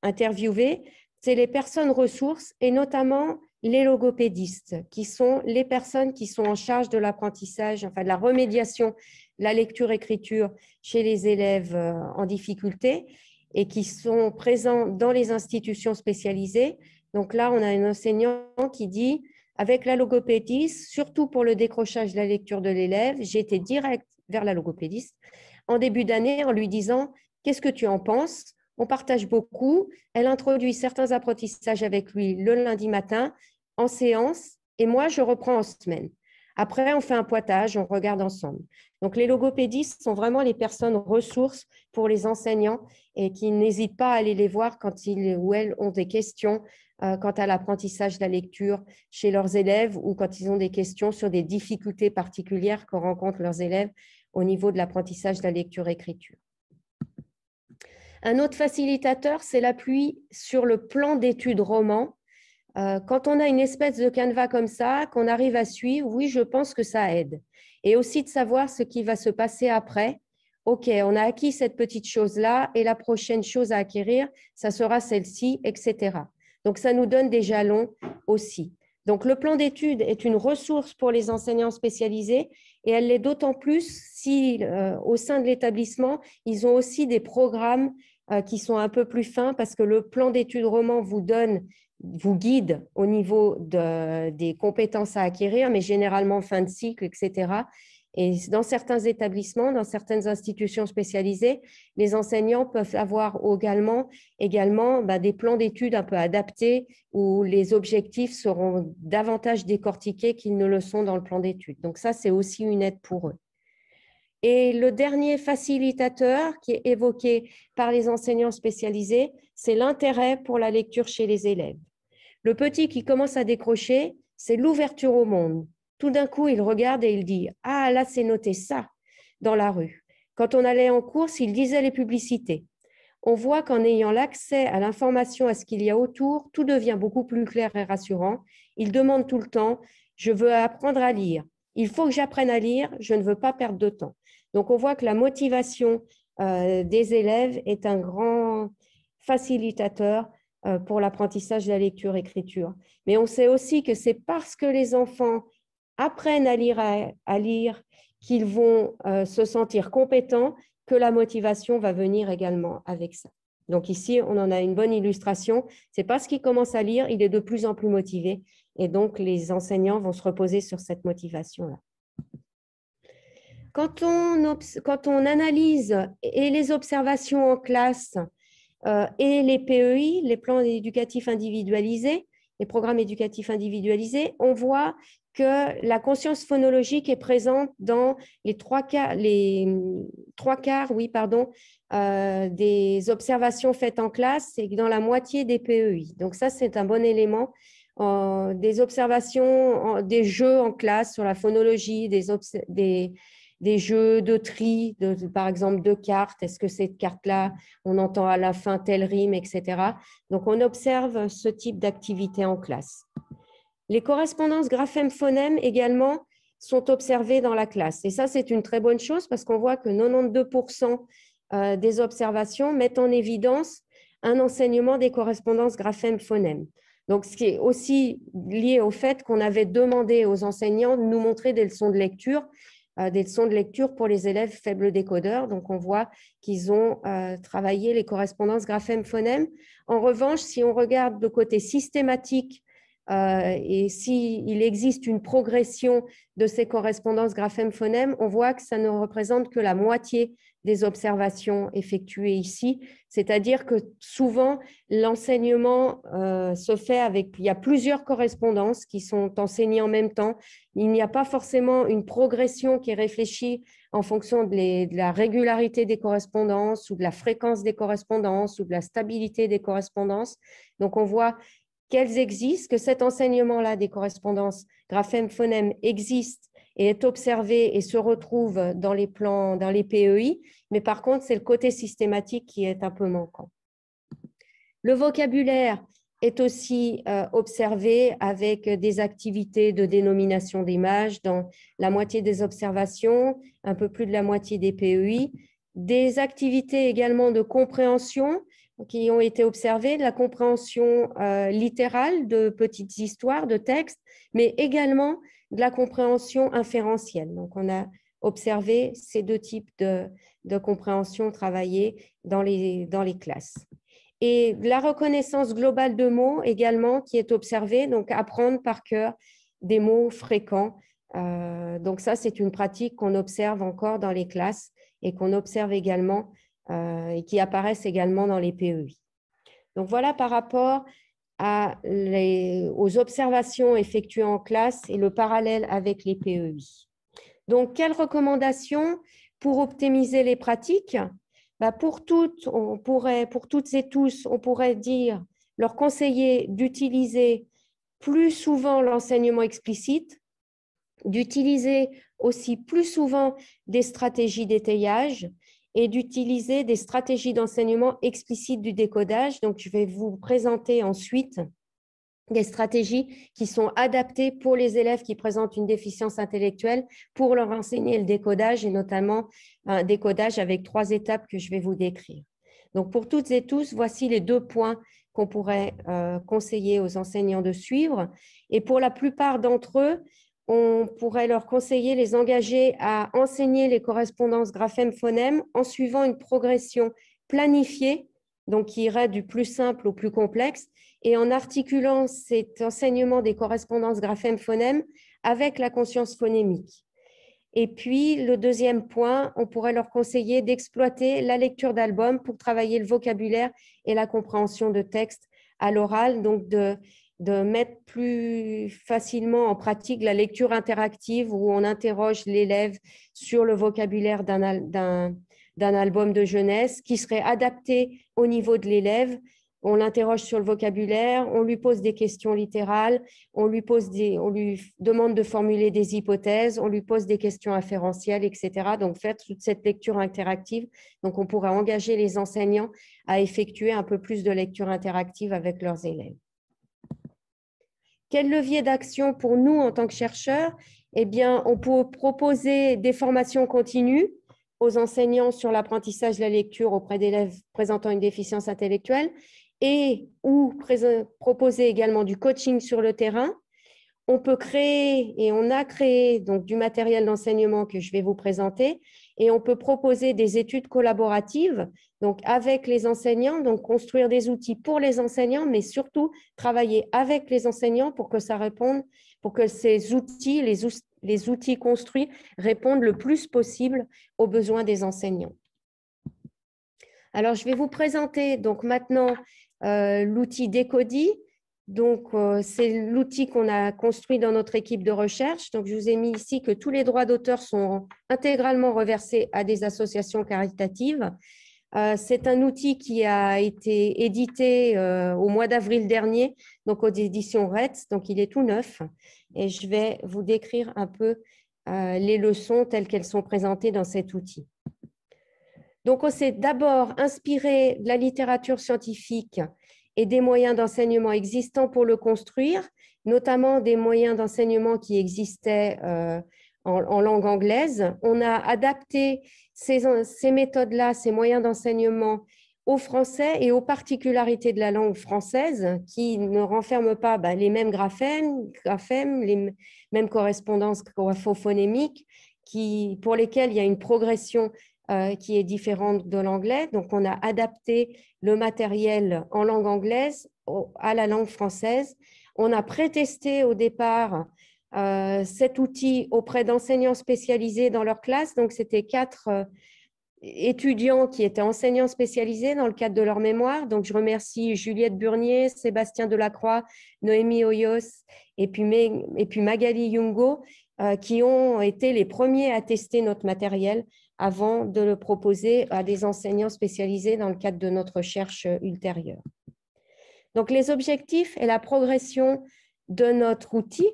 Speaker 2: interviewés, c'est les personnes ressources et notamment les logopédistes, qui sont les personnes qui sont en charge de l'apprentissage, enfin de la remédiation, la lecture-écriture chez les élèves euh, en difficulté et qui sont présents dans les institutions spécialisées. Donc là, on a un enseignant qui dit, avec la logopédiste, surtout pour le décrochage de la lecture de l'élève, j'ai été direct vers la logopédiste en début d'année en lui disant, qu'est-ce que tu en penses? On partage beaucoup. Elle introduit certains apprentissages avec lui le lundi matin en séance et moi, je reprends en semaine. Après, on fait un poitage, on regarde ensemble. Donc, les logopédistes sont vraiment les personnes ressources pour les enseignants et qui n'hésitent pas à aller les voir quand ils ou elles ont des questions quant à l'apprentissage de la lecture chez leurs élèves ou quand ils ont des questions sur des difficultés particulières que rencontrent leurs élèves au niveau de l'apprentissage de la lecture-écriture. Un autre facilitateur, c'est l'appui sur le plan d'études roman euh, quand on a une espèce de canevas comme ça, qu'on arrive à suivre, oui, je pense que ça aide. Et aussi de savoir ce qui va se passer après. OK, on a acquis cette petite chose-là et la prochaine chose à acquérir, ça sera celle-ci, etc. Donc, ça nous donne des jalons aussi. Donc, le plan d'études est une ressource pour les enseignants spécialisés et elle l'est d'autant plus si, euh, au sein de l'établissement, ils ont aussi des programmes euh, qui sont un peu plus fins parce que le plan d'études roman vous donne vous guide au niveau des compétences à acquérir, mais généralement fin de cycle, etc. Et dans certains établissements, dans certaines institutions spécialisées, les enseignants peuvent avoir également, bah, des plans d'études un peu adaptés où les objectifs seront davantage décortiqués qu'ils ne le sont dans le plan d'études. Donc ça, c'est aussi une aide pour eux. Et le dernier facilitateur qui est évoqué par les enseignants spécialisés, c'est l'intérêt pour la lecture chez les élèves. Le petit qui commence à décrocher, c'est l'ouverture au monde. Tout d'un coup, il regarde et il dit Ah, là, c'est noté ça dans la rue. Quand on allait en course, il disait les publicités. On voit qu'en ayant l'accès à l'information, à ce qu'il y a autour, tout devient beaucoup plus clair et rassurant. Il demande tout le temps Je veux apprendre à lire. Il faut que j'apprenne à lire. Je ne veux pas perdre de temps. Donc, on voit que la motivation euh, des élèves est un grand facilitateur euh, pour l'apprentissage de la lecture-écriture. Mais on sait aussi que c'est parce que les enfants apprennent à lire, à, lire qu'ils vont euh, se sentir compétents que la motivation va venir également avec ça. Donc ici, on en a une bonne illustration. C'est parce qu'il commence à lire, il est de plus en plus motivé. Et donc, les enseignants vont se reposer sur cette motivation-là. Quand on, analyse et les observations en classe euh, et les PEI, les plans éducatifs individualisés, les programmes éducatifs individualisés, on voit que la conscience phonologique est présente dans les trois quarts, les trois quarts oui, pardon, euh, des observations faites en classe et dans la moitié des PEI. Donc ça, c'est un bon élément. des observations, des jeux en classe sur la phonologie, des, des, des jeux de tri, par exemple de cartes. Est-ce que cette carte-là, on entend à la fin telle rime, etc. Donc, on observe ce type d'activité en classe. Les correspondances graphème-phonème également sont observées dans la classe. Et ça, c'est une très bonne chose parce qu'on voit que 92% euh, des observations mettent en évidence un enseignement des correspondances graphème-phonème. Donc, ce qui est aussi lié au fait qu'on avait demandé aux enseignants de nous montrer des leçons de lecture des leçons de lecture pour les élèves faibles décodeurs. Donc, on voit qu'ils ont euh, travaillé les correspondances graphème-phonème. En revanche, si on regarde le côté systématique euh, et s'il existe une progression de ces correspondances graphème-phonème, on voit que ça ne représente que la moitié des observations effectuées ici, c'est-à-dire que souvent l'enseignement euh, se fait avec, il y a plusieurs correspondances qui sont enseignées en même temps, il n'y a pas forcément une progression qui est réfléchie en fonction de, de, la régularité des correspondances ou de la fréquence des correspondances ou de la stabilité des correspondances. Donc on voit qu'elles existent, que cet enseignement-là des correspondances graphème-phonème existe est observé et se retrouve dans les plans, dans les PEI, mais par contre, c'est le côté systématique qui est un peu manquant. Le vocabulaire est aussi euh, observé avec des activités de dénomination d'images dans la moitié des observations, un peu plus de la moitié des PEI, des activités également de compréhension qui ont été observées, de la compréhension euh, littérale de petites histoires, de textes, mais également de la compréhension inférentielle. Donc, on a observé ces deux types de, compréhension travaillés dans les, dans les classes. Et la reconnaissance globale de mots également qui est observée, donc apprendre par cœur des mots fréquents. Euh, donc ça, c'est une pratique qu'on observe encore dans les classes et qu'on observe également euh, et qui apparaissent également dans les PEI. Donc voilà par rapport aux observations effectuées en classe et le parallèle avec les PEI. Donc, quelles recommandations pour optimiser les pratiques? Bah, pour, toutes, on pourrait, pour toutes et tous, on pourrait dire, leur conseiller d'utiliser plus souvent l'enseignement explicite, d'utiliser aussi plus souvent des stratégies d'étayage et d'utiliser des stratégies d'enseignement explicite du décodage. Donc, je vais vous présenter ensuite des stratégies qui sont adaptées pour les élèves qui présentent une déficience intellectuelle pour leur enseigner le décodage et notamment un décodage avec trois étapes que je vais vous décrire. Donc, pour toutes et tous, voici les deux points qu'on pourrait euh, conseiller aux enseignants de suivre. Et pour la plupart d'entre eux, on pourrait leur conseiller, les engager à enseigner les correspondances graphème-phonème en suivant une progression planifiée, donc qui irait du plus simple au plus complexe, et en articulant cet enseignement des correspondances graphème-phonème avec la conscience phonémique. Et puis, le deuxième point, on pourrait leur conseiller d'exploiter la lecture d'albums pour travailler le vocabulaire et la compréhension de textes à l'oral, donc de de mettre plus facilement en pratique la lecture interactive où on interroge l'élève sur le vocabulaire d'un album de jeunesse qui serait adapté au niveau de l'élève on l'interroge sur le vocabulaire, on lui pose des questions littérales, on lui, demande de formuler des hypothèses, on lui pose des questions inférentielles, etc. Donc, faire toute cette lecture interactive. Donc, on pourra engager les enseignants à effectuer un peu plus de lecture interactive avec leurs élèves. Quel levier d'action pour nous en tant que chercheurs? Eh bien, on peut proposer des formations continues aux enseignants sur l'apprentissage de la lecture auprès d'élèves présentant une déficience intellectuelle et ou proposer également du coaching sur le terrain. On peut créer et on a créé donc du matériel d'enseignement que je vais vous présenter et on peut proposer des études collaboratives donc avec les enseignants, donc construire des outils pour les enseignants, mais surtout travailler avec les enseignants pour que ça réponde, pour que ces outils, les, outils construits répondent le plus possible aux besoins des enseignants. Alors, je vais vous présenter donc maintenant euh, l'outil Decodi. Donc, euh, c'est l'outil qu'on a construit dans notre équipe de recherche. Donc, je vous ai mis ici que tous les droits d'auteur sont intégralement reversés à des associations caritatives. Euh, c'est un outil qui a été édité au mois d'avril dernier, donc aux éditions RETS, donc il est tout neuf. Et je vais vous décrire un peu les leçons telles qu'elles sont présentées dans cet outil. Donc, on s'est d'abord inspiré de la littérature scientifique et des moyens d'enseignement existants pour le construire, notamment des moyens d'enseignement qui existaient euh, en, langue anglaise. On a adapté ces, méthodes-là, ces moyens d'enseignement au français et aux particularités de la langue française qui ne renferment pas bah, les mêmes graphèmes, graphèmes, les mêmes correspondances graphophоnémiques, qui, pour lesquelles il y a une progression euh, qui est différente de l'anglais. Donc, on a adapté le matériel en langue anglaise à la langue française. On a prétesté au départ euh, cet outil auprès d'enseignants spécialisés dans leur classe. Donc, c'était quatre euh, étudiants qui étaient enseignants spécialisés dans le cadre de leur mémoire. Donc, je remercie Juliette Burnier, Sébastien Delacroix, Noémie Hoyos et puis, et puis Magali Yungo, qui ont été les premiers à tester notre matériel avant de le proposer à des enseignants spécialisés dans le cadre de notre recherche ultérieure. Donc, les objectifs et la progression de notre outil.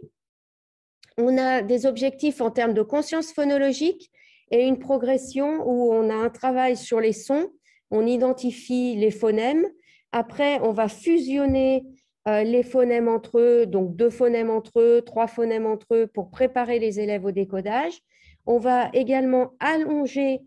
Speaker 2: On a des objectifs en termes de conscience phonologique et une progression où on a un travail sur les sons, on identifie les phonèmes. Après, on va fusionner euh, les phonèmes entre eux, donc deux phonèmes entre eux, trois phonèmes entre eux pour préparer les élèves au décodage. On va également allonger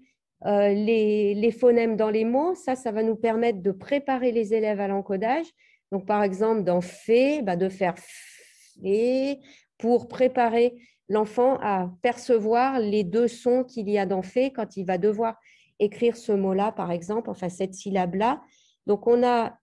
Speaker 2: euh, les, phonèmes dans les mots. Ça, ça va nous permettre de préparer les élèves à l'encodage. Donc, par exemple, dans fait, bah, de faire fait pour préparer l'enfant à percevoir les deux sons qu'il y a dans fait quand il va devoir écrire ce mot-là, par exemple, enfin cette syllabe-là. Donc, on a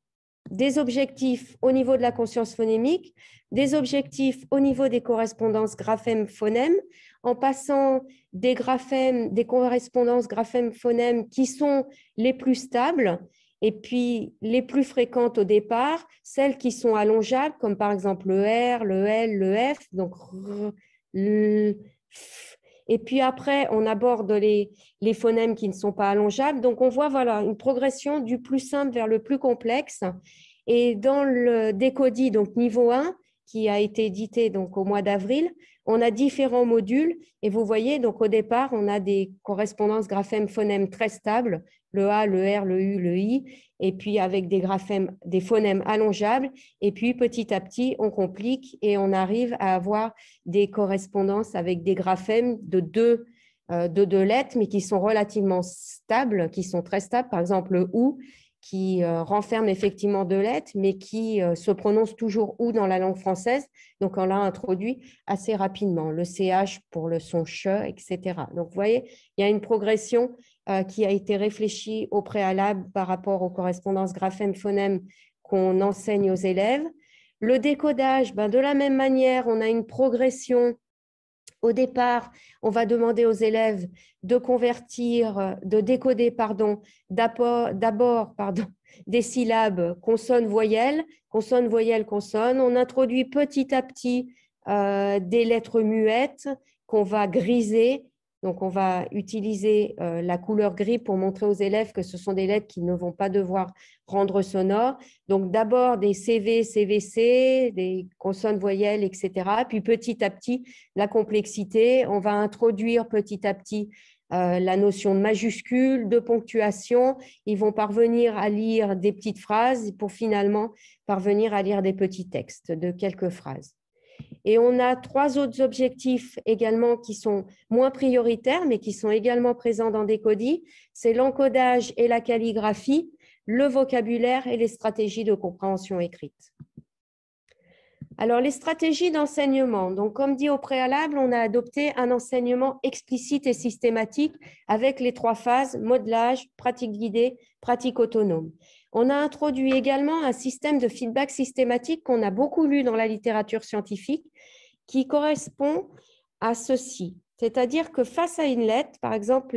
Speaker 2: des objectifs au niveau de la conscience phonémique, des objectifs au niveau des correspondances graphèmes-phonèmes, en passant des graphèmes, des correspondances graphèmes-phonèmes qui sont les plus stables et puis les plus fréquentes au départ, celles qui sont allongeables, comme par exemple le R, le L, le F, donc et puis après, on aborde les, phonèmes qui ne sont pas allongeables. Donc, on voit voilà, une progression du plus simple vers le plus complexe. Et dans le décodis, donc niveau 1, qui a été édité donc au mois d'avril, on a différents modules et vous voyez, donc au départ, on a des correspondances graphèmes-phonèmes très stables, le A, le R, le U, le I, et puis avec des graphèmes, des phonèmes allongeables. Et puis petit à petit, on complique et on arrive à avoir des correspondances avec des graphèmes de deux, euh, de deux lettres, mais qui sont relativement stables, qui sont très stables. Par exemple, le OU, qui euh, renferme effectivement deux lettres, mais qui euh, se prononce toujours ou dans la langue française. Donc, on l'a introduit assez rapidement. Le CH pour le son che, etc. Donc, vous voyez, il y a une progression euh, qui a été réfléchie au préalable par rapport aux correspondances graphèmes-phonèmes qu'on enseigne aux élèves. Le décodage, ben, de la même manière, on a une progression Au départ, on va demander aux élèves de convertir, de décoder, pardon, d'abord pardon, des syllabes consonnes, voyelles, consonne, voyelle, consonne. On introduit petit à petit euh, des lettres muettes qu'on va griser. Donc, on va utiliser euh, la couleur gris pour montrer aux élèves que ce sont des lettres qui ne vont pas devoir rendre sonores. Donc, d'abord des CV, CVC, des consonnes, voyelles, etc. Puis, petit à petit, la complexité. On va introduire petit à petit euh, la notion de majuscule, de ponctuation. Ils vont parvenir à lire des petites phrases pour finalement parvenir à lire des petits textes de quelques phrases. Et on a trois autres objectifs également qui sont moins prioritaires, mais qui sont également présents dans Decodis. C'est l'encodage et la calligraphie, le vocabulaire et les stratégies de compréhension écrite. Alors, les stratégies d'enseignement. Donc, comme dit au préalable, on a adopté un enseignement explicite et systématique avec les trois phases modelage, pratique guidée, pratique autonome. On a introduit également un système de feedback systématique qu'on a beaucoup lu dans la littérature scientifique qui correspond à ceci. C'est-à-dire que face à une lettre, par exemple,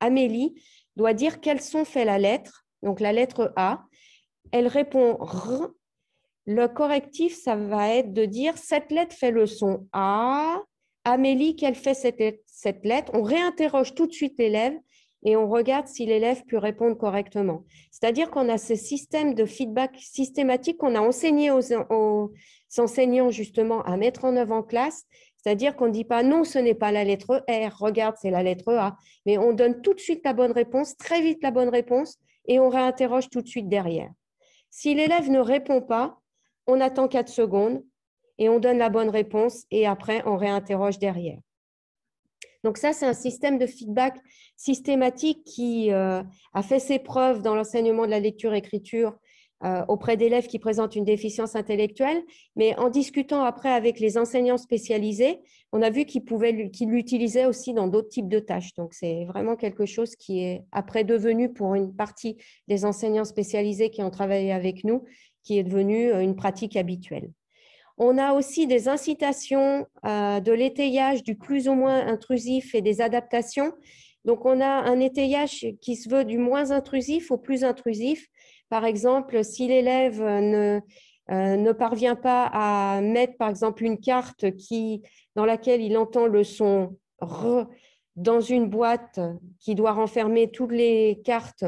Speaker 2: Amélie doit dire quel son fait la lettre, donc la lettre A. Elle répond R le correctif, ça va être de dire cette lettre fait le son A. Amélie, qu'elle fait cette lettre On réinterroge tout de suite l'élève et on regarde si l'élève peut répondre correctement. C'est-à-dire qu'on a ce système de feedback systématique qu'on a enseigné aux, enseignants justement à mettre en œuvre en classe. C'est-à-dire qu'on ne dit pas non, ce n'est pas la lettre R, regarde, c'est la lettre A, mais on donne tout de suite la bonne réponse, très vite la bonne réponse, et on réinterroge tout de suite derrière. Si l'élève ne répond pas, on attend 4 secondes et on donne la bonne réponse et après on réinterroge derrière. Donc ça, c'est un système de feedback systématique qui euh, a fait ses preuves dans l'enseignement de la lecture-écriture euh, auprès d'élèves qui présentent une déficience intellectuelle, mais en discutant après avec les enseignants spécialisés, on a vu qu'ils l'utilisaient aussi dans d'autres types de tâches. Donc c'est vraiment quelque chose qui est après devenu pour une partie des enseignants spécialisés qui ont travaillé avec nous, qui est devenue euh, une pratique habituelle. On a aussi des incitations euh, de l'étayage du plus ou moins intrusif et des adaptations. Donc, on a un étayage qui se veut du moins intrusif au plus intrusif. Par exemple, si l'élève ne, euh, ne parvient pas à mettre, par exemple, une carte qui, dans laquelle il entend le son R dans une boîte qui doit renfermer toutes les cartes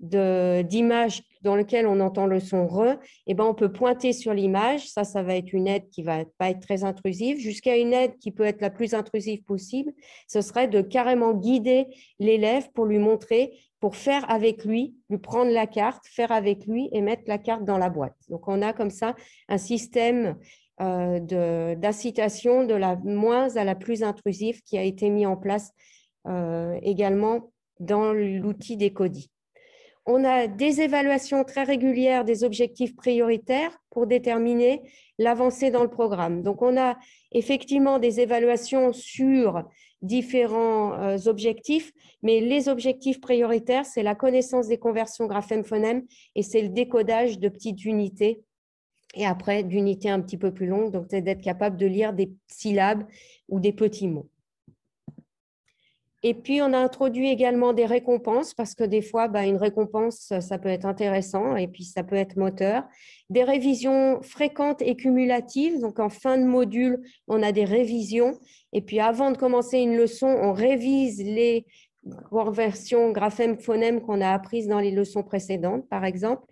Speaker 2: d'images dans lesquelles on entend le son re, eh ben on peut pointer sur l'image. Ça, ça va être une aide qui va pas être très intrusive, jusqu'à une aide qui peut être la plus intrusive possible. Ce serait de carrément guider l'élève pour lui montrer, pour faire avec lui, lui prendre la carte, faire avec lui et mettre la carte dans la boîte. Donc, on a comme ça un système euh, d'incitation de, la moins à la plus intrusive qui a été mis en place euh, également dans l'outil des CODI. On a des évaluations très régulières des objectifs prioritaires pour déterminer l'avancée dans le programme. Donc, on a effectivement des évaluations sur différents euh, objectifs, mais les objectifs prioritaires, c'est la connaissance des conversions graphème-phonème et c'est le décodage de petites unités et après d'unités un petit peu plus longues, donc c'est d'être capable de lire des syllabes ou des petits mots. Et puis, on a introduit également des récompenses parce que des fois, bah, une récompense, ça peut être intéressant et puis ça peut être moteur. Des révisions fréquentes et cumulatives. Donc, en fin de module, on a des révisions. Et puis, avant de commencer une leçon, on révise les conversions graphème-phonème qu'on a apprises dans les leçons précédentes, par exemple.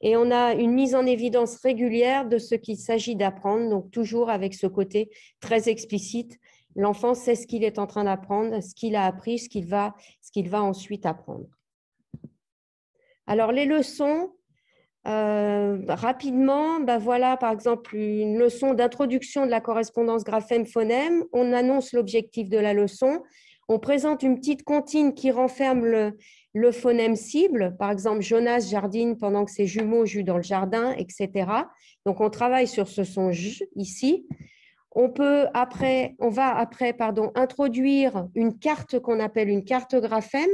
Speaker 2: Et on a une mise en évidence régulière de ce qu'il s'agit d'apprendre, donc toujours avec ce côté très explicite. L'enfant sait ce qu'il est en train d'apprendre, ce qu'il a appris, ce qu'il va, va ensuite apprendre. Alors, les leçons, euh, rapidement, ben voilà, par exemple, une leçon d'introduction de la correspondance graphème-phonème. On annonce l'objectif de la leçon. On présente une petite comptine qui renferme le, le phonème cible, par exemple Jonas jardine pendant que ses jumeaux jouent dans le jardin, etc. Donc on travaille sur ce son J ici. On peut après, on va après pardon, introduire une carte qu'on appelle une carte graphème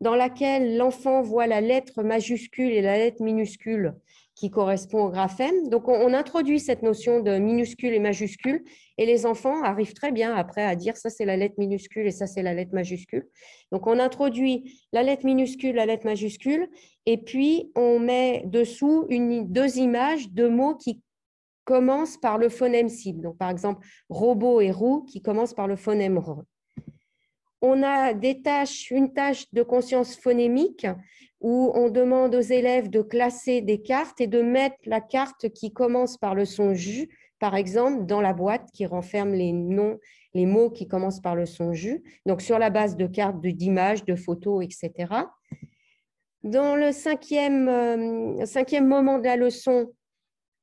Speaker 2: dans laquelle l'enfant voit la lettre majuscule et la lettre minuscule qui correspond au graphème. Donc, on, introduit cette notion de minuscule et majuscule et les enfants arrivent très bien après à dire ça, c'est la lettre minuscule et ça, c'est la lettre majuscule. Donc, on introduit la lettre minuscule, la lettre majuscule et puis on met dessous deux images, deux mots qui commencent par le phonème cible. Donc, par exemple, robot et roue qui commencent par le phonème R. On a des tâches, une tâche de conscience phonémique où on demande aux élèves de classer des cartes et de mettre la carte qui commence par le son jus, par exemple, dans la boîte qui renferme les noms, les mots qui commencent par le son jus, donc sur la base de cartes d'images, de photos, etc. Dans le cinquième, euh, cinquième moment de la leçon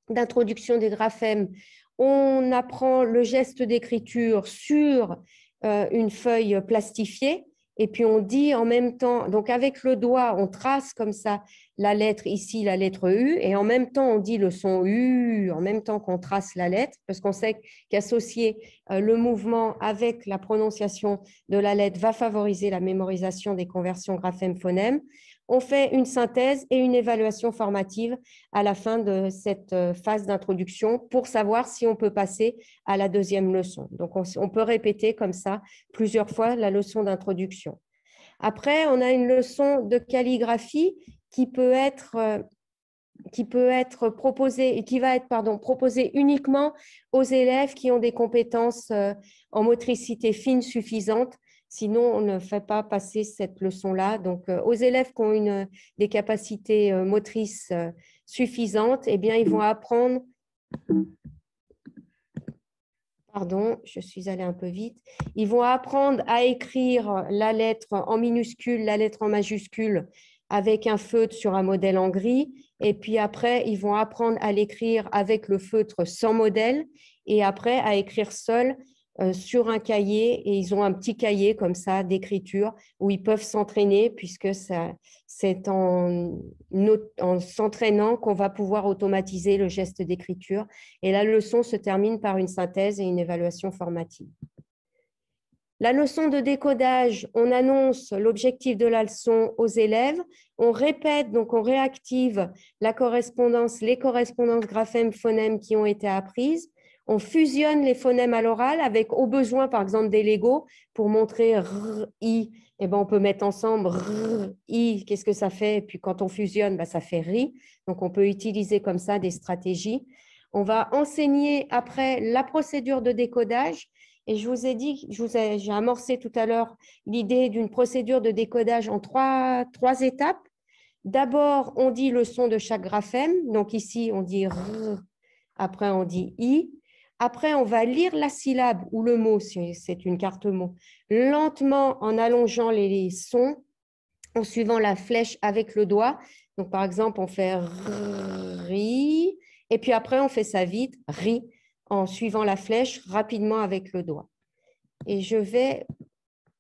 Speaker 2: d'introduction des graphèmes, on apprend le geste d'écriture sur euh, une feuille plastifiée et puis on dit en même temps, donc avec le doigt, on trace comme ça la lettre ici, la lettre U, et en même temps on dit le son U, en même temps qu'on trace la lettre, parce qu'on sait qu'associer euh, le mouvement avec la prononciation de la lettre va favoriser la mémorisation des conversions graphème-phonème. On fait une synthèse et une évaluation formative à la fin de cette euh, phase d'introduction pour savoir si on peut passer à la deuxième leçon. Donc, on, peut répéter comme ça plusieurs fois la leçon d'introduction. Après, on a une leçon de calligraphie qui peut être euh, qui peut va être pardon proposée uniquement aux élèves qui ont des compétences euh, en motricité fine suffisantes Sinon, on ne fait pas passer cette leçon-là. Donc, euh, aux élèves qui ont une, des capacités euh, motrices euh, suffisantes, eh bien, ils vont apprendre. Pardon, je suis allée un peu vite. Ils vont apprendre à écrire la lettre en minuscule, la lettre en majuscule avec un feutre sur un modèle en gris. Et puis après, ils vont apprendre à l'écrire avec le feutre sans modèle et après à écrire seul sur un cahier et ils ont un petit cahier comme ça d'écriture où ils peuvent s'entraîner puisque c'est en, en s'entraînant qu'on va pouvoir automatiser le geste d'écriture. Et la leçon se termine par une synthèse et une évaluation formative. La leçon de décodage, on annonce l'objectif de la leçon aux élèves, on répète, donc on réactive la correspondance, les correspondances graphèmes-phonèmes qui ont été apprises on fusionne les phonèmes à l'oral avec, au besoin, par exemple, des Lego pour montrer r, i. Eh ben, on peut mettre ensemble r, i, qu'est-ce que ça fait? Puis quand on fusionne, ben, ça fait ri. Donc on peut utiliser comme ça des stratégies. On va enseigner après la procédure de décodage. Et je vous ai dit, j'ai amorcé tout à l'heure l'idée d'une procédure de décodage en trois, trois étapes. D'abord, on dit le son de chaque graphème. Donc ici, on dit r, après on dit i. Après, on va lire la syllabe ou le mot, c'est une carte mot, lentement en allongeant les sons, en suivant la flèche avec le doigt. Donc, par exemple, on fait ri, et puis après, on fait ça vite, ri, en suivant la flèche rapidement avec le doigt. Et je vais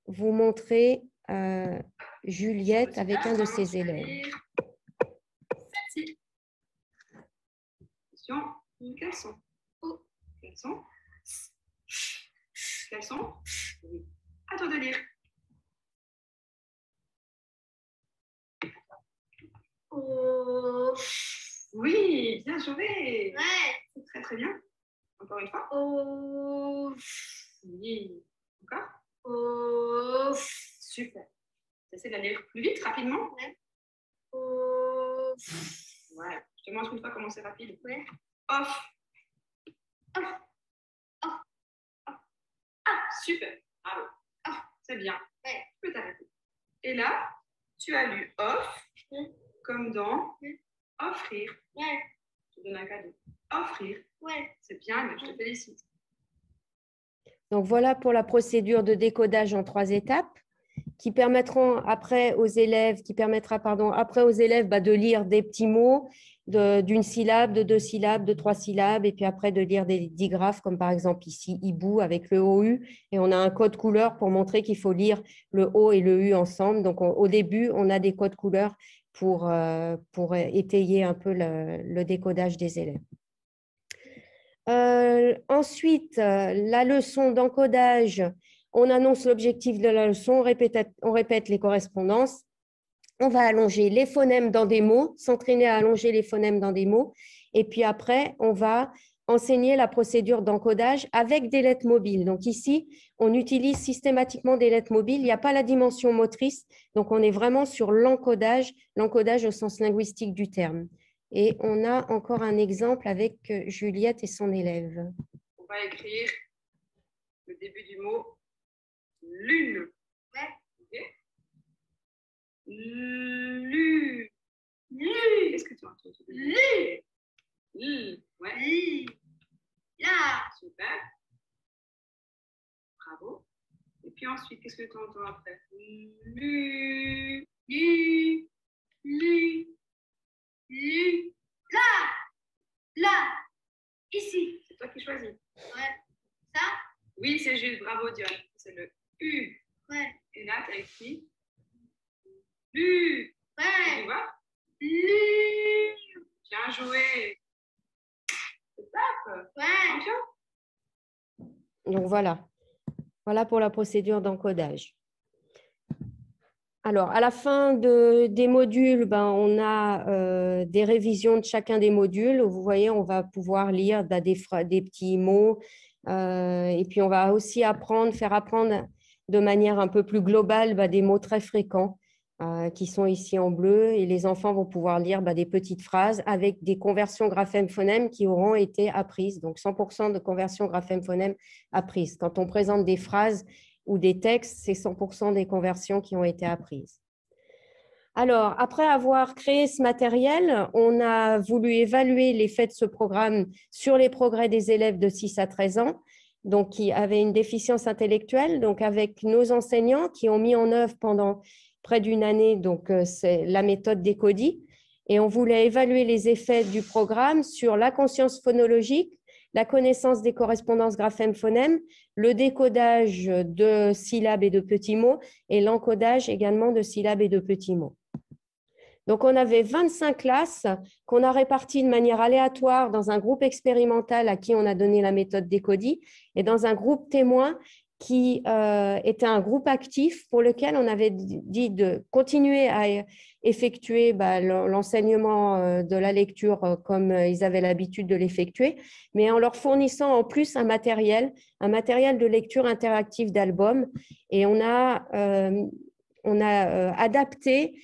Speaker 2: vous montrer euh, Juliette avec un de ses élèves. Attention, sont Quels sont À toi de lire. Oh. Oui, bien joué. Ouais. Très très bien. Encore une fois. Oh. Oui. Encore. Oh. Super. J'essaie d'aller plus vite, rapidement. Ouais. Ouais. Je te montre une fois comment c'est rapide. Ouais. Off. Off. Ah, super. Bravo. Ah, c'est bien. Ouais. Tu peux t'arrêter. Et là, tu as lu off comme dans offrir. Ouais. Je te donne un cadeau. Offrir. Ouais. C'est bien, mais je te félicite. Donc voilà pour la procédure de décodage en trois étapes qui permettront après aux élèves, qui permettra pardon, après aux élèves bah, de lire des petits mots d'une syllabe, de deux syllabes, de trois syllabes, et puis après de lire des digraphes, comme par exemple ici hibou avec le OU, et on a un code couleur pour montrer qu'il faut lire le O et le U ensemble. Donc au début, on a des codes couleurs pour, euh, étayer un peu le, décodage des élèves. Euh, ensuite, euh, la leçon d'encodage, on annonce l'objectif de la leçon, on répète les correspondances, on va allonger les phonèmes dans des mots, s'entraîner à allonger les phonèmes dans des mots. Et puis après, on va enseigner la procédure d'encodage avec des lettres mobiles. Donc ici, on utilise systématiquement des lettres mobiles. Il n'y a pas la dimension motrice. Donc on est vraiment sur l'encodage, l'encodage au sens linguistique du terme. Et on a encore un exemple avec euh, Juliette et son élève.
Speaker 3: On va écrire le début du mot lune. Lu. Lu. Qu'est-ce que tu entends Lu. Lu. Ouais. Lu. Là. Super. Bravo. Et puis ensuite, qu'est-ce que tu entends après? Lu. Lu. Lu. Lu. Là. Là. Ici. C'est toi qui choisis. Ouais. Ça? Oui, c'est juste. Bravo, Dion. C'est le U. Ouais. Et là, tu as écrit Tu vois? Lu. Bien joué. C'est top. Ouais.
Speaker 2: Donc voilà. Voilà pour la procédure d'encodage. Alors, à la fin de, des modules, ben, on a euh, des révisions de chacun des modules. Vous voyez, on va pouvoir lire des, des petits mots. Euh, et puis, on va aussi apprendre, faire apprendre de manière un peu plus globale ben, des mots très fréquents. Euh, qui sont ici en bleu et les enfants vont pouvoir lire bah, des petites phrases avec des conversions graphème-phonème qui auront été apprises. Donc 100% de conversions graphème-phonème apprises. Quand on présente des phrases ou des textes, c'est 100% des conversions qui ont été apprises. Alors, après avoir créé ce matériel, on a voulu évaluer l'effet de ce programme sur les progrès des élèves de 6 à 13 ans, donc qui avaient une déficience intellectuelle, donc avec nos enseignants qui ont mis en œuvre pendant près d'une année, donc euh, c'est la méthode Décodi. Et on voulait évaluer les effets du programme sur la conscience phonologique, la connaissance des correspondances graphème-phonème, le décodage de syllabes et de petits mots et l'encodage également de syllabes et de petits mots. Donc, on avait 25 classes qu'on a réparties de manière aléatoire dans un groupe expérimental à qui on a donné la méthode Décodi et dans un groupe témoin qui euh, était un groupe actif pour lequel on avait dit de continuer à effectuer bah, l'enseignement euh, de la lecture euh, comme ils avaient l'habitude de l'effectuer, mais en leur fournissant en plus un matériel, un matériel de lecture interactive d'albums. Et on a, on a adapté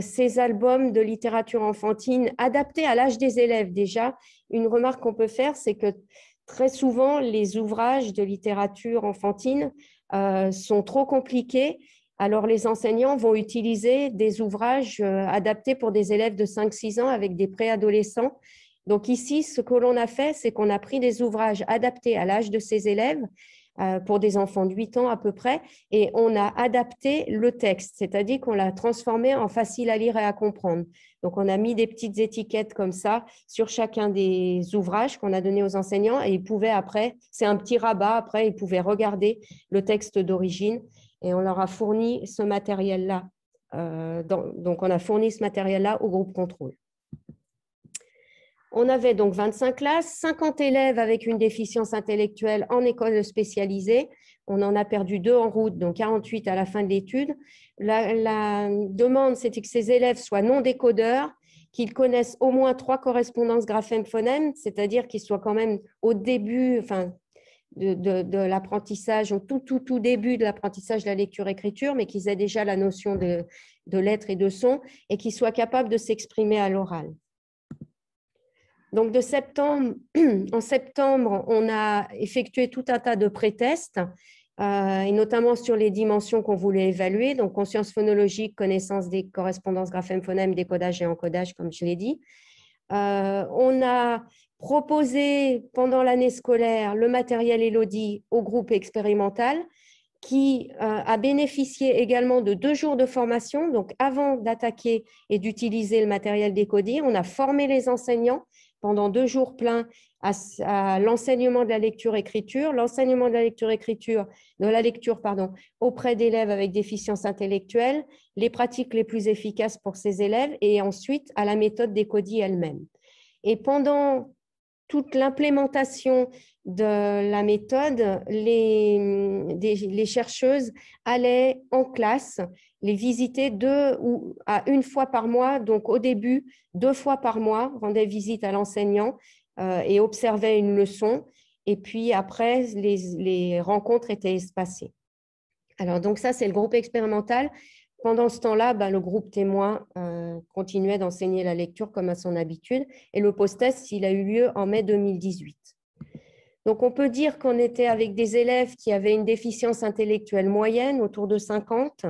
Speaker 2: ces albums de littérature enfantine, adaptés à l'âge des élèves déjà. Une remarque qu'on peut faire, c'est que très souvent, les ouvrages de littérature enfantine euh, sont trop compliqués. Alors, les enseignants vont utiliser des ouvrages euh, adaptés pour des élèves de 5-6 ans avec des préadolescents. Donc, ici, ce que l'on a fait, c'est qu'on a pris des ouvrages adaptés à l'âge de ces élèves pour des enfants de 8 ans à peu près, et on a adapté le texte, c'est-à-dire qu'on l'a transformé en facile à lire et à comprendre. Donc, on a mis des petites étiquettes comme ça sur chacun des ouvrages qu'on a donnés aux enseignants et ils pouvaient après, c'est un petit rabat, après, ils pouvaient regarder le texte d'origine et on leur a fourni ce matériel-là. Euh, donc, on a fourni ce matériel-là au groupe contrôle. On avait donc 25 classes, 50 élèves avec une déficience intellectuelle en école spécialisée. On en a perdu deux en route, donc 48 à la fin de l'étude. La, demande, c'était que ces élèves soient non décodeurs, qu'ils connaissent au moins trois correspondances graphème-phonème, c'est-à-dire qu'ils soient quand même au début, enfin, de, l'apprentissage, au tout, tout, tout début de l'apprentissage de la lecture-écriture, mais qu'ils aient déjà la notion de, de lettres et de sons et qu'ils soient capables de s'exprimer à l'oral. Donc, de septembre, en septembre, on a effectué tout un tas de pré-tests euh, et notamment sur les dimensions qu'on voulait évaluer, donc conscience phonologique, connaissance des correspondances graphème-phonème, décodage et encodage, comme je l'ai dit. Euh, on a proposé pendant l'année scolaire le matériel Elodie au groupe expérimental qui euh, a bénéficié également de deux jours de formation. Donc, avant d'attaquer et d'utiliser le matériel Décodi, on a formé les enseignants pendant deux jours pleins à, l'enseignement de la lecture-écriture, l'enseignement de la lecture-écriture, de la lecture pardon, auprès d'élèves avec déficience intellectuelle, les pratiques les plus efficaces pour ces élèves et ensuite à la méthode Décodi elle-même. Et pendant toute l'implémentation de la méthode, les, les, chercheuses allaient en classe les visiter deux ou à une fois par mois. Donc au début, deux fois par mois, rendaient visite à l'enseignant euh, et observaient une leçon. Et puis après, les, rencontres étaient espacées. Alors donc ça, c'est le groupe expérimental. Pendant ce temps-là, ben, le groupe témoin euh, continuait d'enseigner la lecture comme à son habitude. Et le post-test, il a eu lieu en mai 2018. Donc, on peut dire qu'on était avec des élèves qui avaient une déficience intellectuelle moyenne, autour de 50.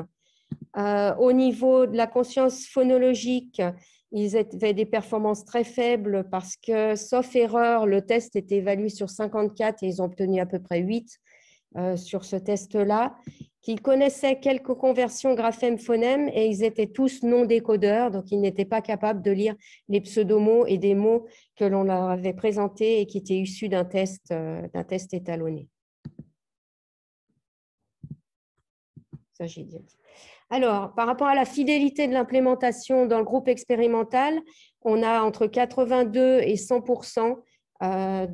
Speaker 2: Euh, au niveau de la conscience phonologique, ils avaient des performances très faibles parce que, sauf erreur, le test était évalué sur 54 et ils ont obtenu à peu près 8 euh, sur ce test-là qu'ils connaissaient quelques conversions graphème-phonème et ils étaient tous non décodeurs, donc ils n'étaient pas capables de lire les pseudomots et des mots que l'on leur avait présentés et qui étaient issus d'un test, euh, d'un test étalonné. Alors, par rapport à la fidélité de l'implémentation dans le groupe expérimental, on a entre 82 et 100% euh,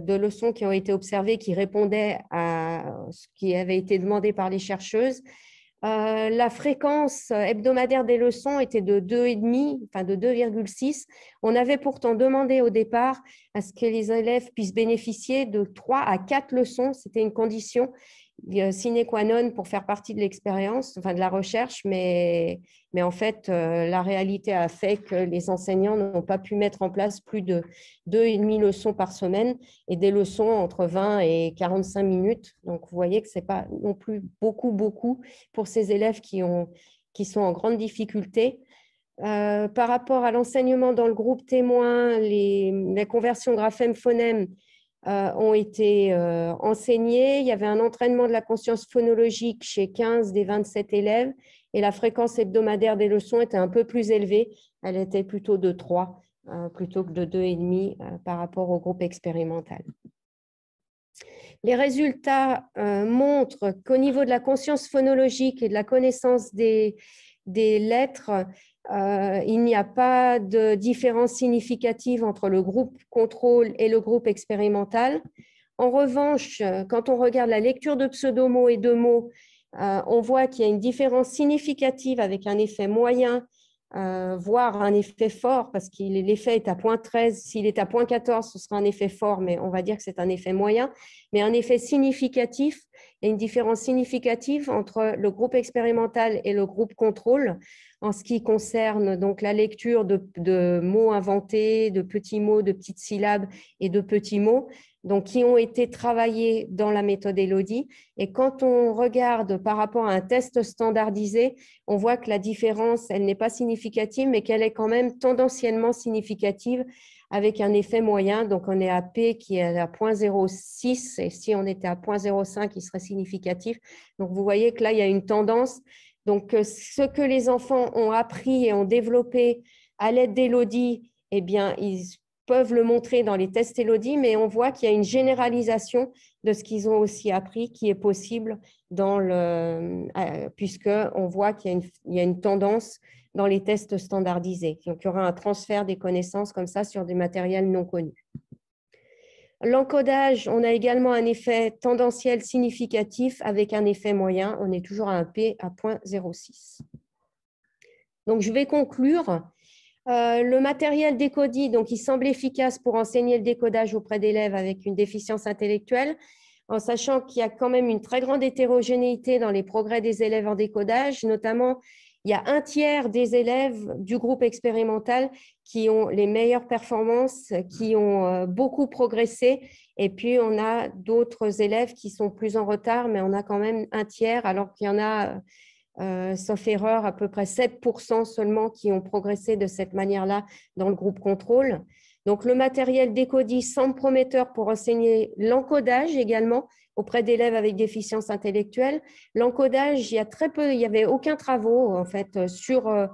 Speaker 2: de, leçons qui ont été observées qui répondaient à ce qui avait été demandé par les chercheuses. Euh, la fréquence hebdomadaire des leçons était de 2,5, enfin de 2,6. On avait pourtant demandé au départ à ce que les élèves puissent bénéficier de 3 à 4 leçons. C'était une condition sine qua non pour faire partie de l'expérience, enfin de la recherche, mais, mais en fait, euh, la réalité a fait que les enseignants n'ont pas pu mettre en place plus de deux et demi leçons par semaine et des leçons entre 20 et 45 minutes. Donc, vous voyez que ce n'est pas non plus beaucoup, beaucoup pour ces élèves qui, ont, qui sont en grande difficulté. Euh, par rapport à l'enseignement dans le groupe témoin, les, les conversions graphème-phonème, euh, ont été euh, enseignés. Il y avait un entraînement de la conscience phonologique chez 15 des 27 élèves et la fréquence hebdomadaire des leçons était un peu plus élevée. Elle était plutôt de 3 euh, plutôt que de 2,5 par rapport au groupe expérimental. Les résultats montrent qu'au niveau de la conscience phonologique et de la connaissance des, des lettres, euh, il n'y a pas de différence significative entre le groupe contrôle et le groupe expérimental. En revanche, quand on regarde la lecture de pseudomots et de mots, euh, on voit qu'il y a une différence significative avec un effet moyen, euh, voire un effet fort, parce que l'effet est à point 13. S'il est à point 14, ce sera un effet fort, mais on va dire que c'est un effet moyen. Mais un effet significatif, et une différence significative entre le groupe expérimental et le groupe contrôle en ce qui concerne donc la lecture de, mots inventés, de petits mots, de petites syllabes et de petits mots, donc qui ont été travaillés dans la méthode Elodie. Et quand on regarde par rapport à un test standardisé, on voit que la différence, elle n'est pas significative, mais qu'elle est quand même tendanciellement significative avec un effet moyen. Donc, on est à P qui est à 0.06 et si on était à 0.05, il serait significatif. Donc, vous voyez que là, il y a une tendance donc, euh, ce que les enfants ont appris et ont développé à l'aide d'Elodie, eh bien, ils peuvent le montrer dans les tests Elodie, mais on voit qu'il y a une généralisation de ce qu'ils ont aussi appris qui est possible dans le, euh, puisqu'on voit qu'il y, y, a une tendance dans les tests standardisés. Donc, il y aura un transfert des connaissances comme ça sur des matériels non connus. L'encodage, on a également un effet tendanciel significatif avec un effet moyen. On est toujours à un P à 0.06. Donc, je vais conclure. Euh, le matériel décodé, donc, il semble efficace pour enseigner le décodage auprès d'élèves avec une déficience intellectuelle, en sachant qu'il y a quand même une très grande hétérogénéité dans les progrès des élèves en décodage, notamment il y a un tiers des élèves du groupe expérimental qui ont les meilleures performances, qui ont euh, beaucoup progressé. Et puis, on a d'autres élèves qui sont plus en retard, mais on a quand même un tiers, alors qu'il y en a, euh, sauf erreur, à peu près 7% seulement qui ont progressé de cette manière-là dans le groupe contrôle. Donc, le matériel décodé semble prometteur pour enseigner l'encodage également, auprès d'élèves avec déficience intellectuelle. L'encodage, il y a très peu, il n'y avait aucun travaux en fait sur euh,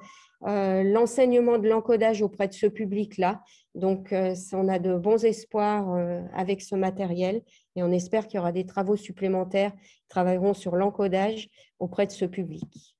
Speaker 2: euh, l'enseignement de l'encodage auprès de ce public-là. Donc, euh, on a de bons espoirs avec ce matériel et on espère qu'il y aura des travaux supplémentaires qui travailleront sur l'encodage auprès de ce public.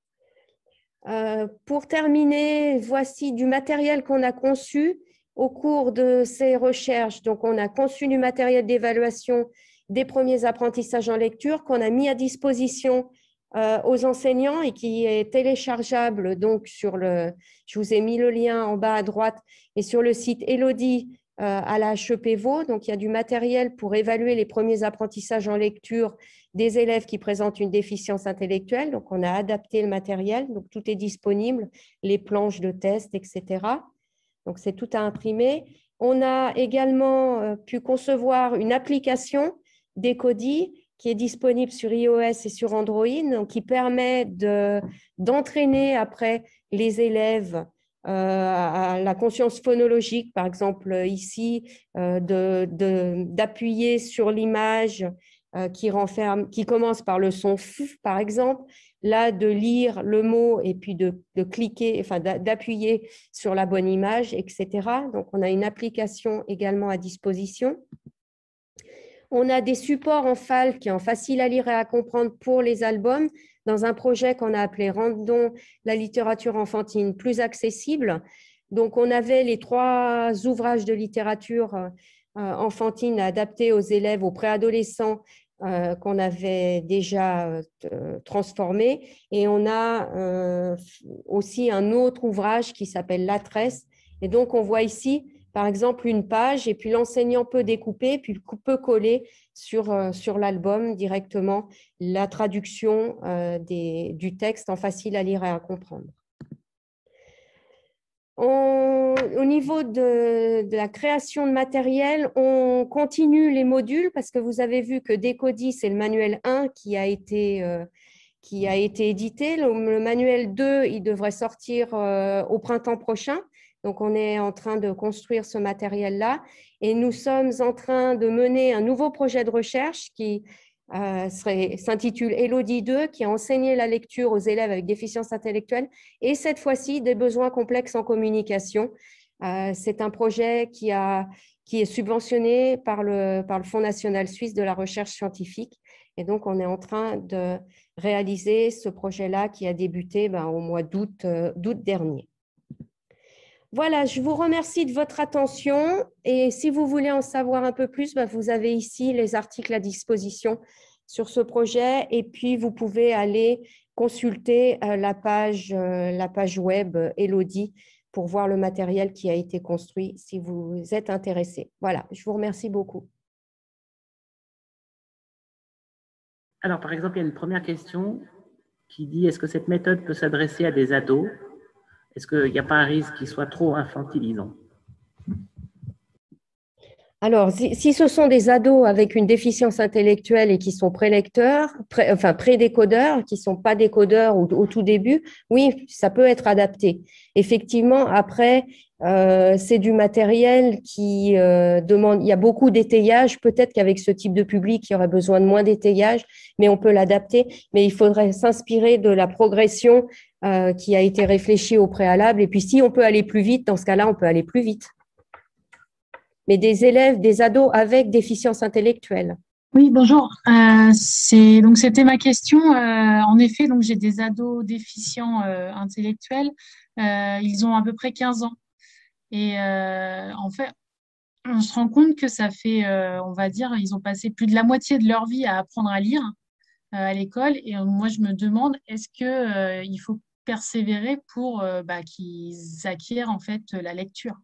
Speaker 2: pour terminer, voici du matériel qu'on a conçu au cours de ces recherches, donc on a conçu du matériel d'évaluation des premiers apprentissages en lecture qu'on a mis à disposition euh, aux enseignants et qui est téléchargeable donc sur le, je vous ai mis le lien en bas à droite et sur le site Elodie euh, à la HEP Vaud. Donc il y a du matériel pour évaluer les premiers apprentissages en lecture des élèves qui présentent une déficience intellectuelle. Donc on a adapté le matériel, donc tout est disponible, les planches de test, etc. Donc, c'est tout à imprimer. On a également euh, pu concevoir une application d'Ecodi qui est disponible sur iOS et sur Android, qui permet d'entraîner après les élèves euh, à la conscience phonologique, par exemple ici, euh, d'appuyer sur l'image qui, qui commence par le son F, par exemple, là de lire le mot et puis de, cliquer, enfin d'appuyer sur la bonne image, etc. Donc, on a une application également à disposition. On a des supports en FAL qui sont facile à lire et à comprendre pour les albums dans un projet qu'on a appelé Rendons la littérature enfantine plus accessible. Donc, on avait les trois ouvrages de littérature euh, enfantine adaptés aux élèves, aux préadolescents euh, qu'on avait déjà euh, transformé. Et on a euh, aussi un autre ouvrage qui s'appelle La Tresse. Et donc, on voit ici, par exemple, une page, et puis l'enseignant peut découper, puis peut coller sur, sur l'album directement la traduction du texte en facile à lire et à comprendre au niveau de, la création de matériel, on continue les modules parce que vous avez vu que Decodi, c'est le manuel 1 qui a été, euh, qui a été édité. Le, manuel 2, il devrait sortir euh, au printemps prochain. Donc, on est en train de construire ce matériel-là. Et nous sommes en train de mener un nouveau projet de recherche qui euh, s'intitule Elodie 2, qui a enseigné la lecture aux élèves avec déficience intellectuelle, et cette fois-ci des besoins complexes en communication. Euh, c'est un projet qui, a, qui est subventionné par le, par Fonds national suisse de la recherche scientifique. Et donc, on est en train de réaliser ce projet-là qui a débuté ben, au mois euh, d'août dernier. Voilà, je vous remercie de votre attention et si vous voulez en savoir un peu plus, bah, vous avez ici les articles à disposition sur ce projet et puis vous pouvez aller consulter euh, la page, euh, la page web Elodie pour voir le matériel qui a été construit si vous êtes intéressé. Voilà, je vous remercie beaucoup.
Speaker 1: Alors, par exemple, il y a une première question qui dit est-ce que cette méthode peut s'adresser à des ados? Est-ce qu'il n'y a pas un risque qu'il soit trop infantilisant?
Speaker 2: Alors, si, ce sont des ados avec une déficience intellectuelle et qui sont prélecteurs, enfin prédécodeurs, qui ne sont pas décodeurs au, au, tout début, oui, ça peut être adapté. Effectivement, après, euh, c'est du matériel qui euh, demande, il y a beaucoup d'étayage. Peut-être qu'avec ce type de public, il y aurait besoin de moins d'étayage, mais on peut l'adapter. Mais il faudrait s'inspirer de la progression euh, qui a été réfléchi au préalable. Et puis, si on peut aller plus vite, dans ce cas-là, on peut aller plus vite. Mais des élèves, des ados avec déficience intellectuelle.
Speaker 4: Oui, bonjour. Euh, c'était ma question. Euh, en effet, j'ai des ados déficients intellectuels. ils ont à peu près 15 ans. Et en fait, on se rend compte que ça fait, on va dire, ils ont passé plus de la moitié de leur vie à apprendre à lire à l'école. Et moi, je me demande, est-ce que il faut persévérer pour euh, bah, qu'ils acquièrent en fait la lecture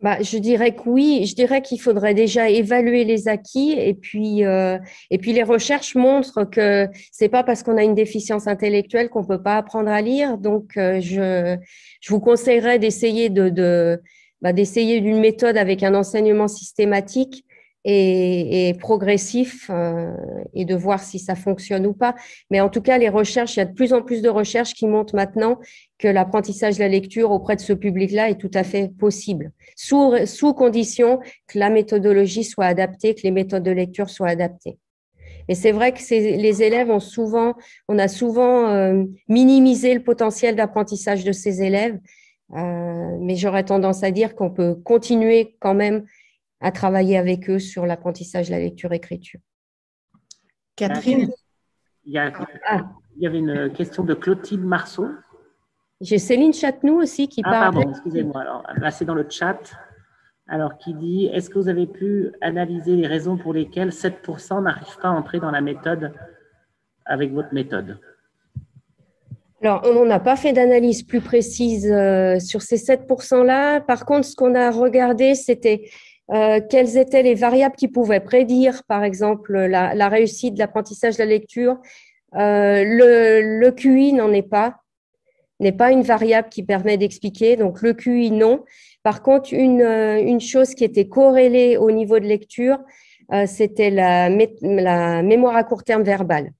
Speaker 2: bah, je dirais que oui, je dirais qu'il faudrait déjà évaluer les acquis et puis euh, et puis les recherches montrent que c'est pas parce qu'on a une déficience intellectuelle qu'on peut pas apprendre à lire. Donc euh, je je vous conseillerais d'essayer de, de bah, d'essayer d'une méthode avec un enseignement systématique et, progressif euh, et de voir si ça fonctionne ou pas. Mais en tout cas, les recherches, il y a de plus en plus de recherches qui montrent maintenant que l'apprentissage de la lecture auprès de ce public-là est tout à fait possible, sous, sous condition que la méthodologie soit adaptée, que les méthodes de lecture soient adaptées. Et c'est vrai que les élèves ont souvent, on a souvent euh, minimisé le potentiel d'apprentissage de ces élèves, euh, mais j'aurais tendance à dire qu'on peut continuer quand même à travailler avec eux sur l'apprentissage de la lecture-écriture.
Speaker 1: Catherine? Il y, a, ah. il y, avait une question de Clotilde Marceau.
Speaker 2: J'ai Céline Chatenoux aussi qui
Speaker 1: ah,
Speaker 2: parle.
Speaker 1: Pardon, excusez-moi. Alors, là, c'est dans le chat. Alors, qui dit Est-ce que vous avez pu analyser les raisons pour lesquelles 7% n'arrivent pas à entrer dans la méthode avec votre méthode?
Speaker 2: Alors, on n'a pas fait d'analyse plus précise euh, sur ces 7%-là. Par contre, ce qu'on a regardé, c'était euh, quelles étaient les variables qui pouvaient prédire, par exemple, la, réussite de l'apprentissage de la lecture? Euh, le, QI n'en est pas, n'est pas une variable qui permet d'expliquer. Donc, le QI, non. Par contre, une, une chose qui était corrélée au niveau de lecture, c'était la mémoire à court terme verbale.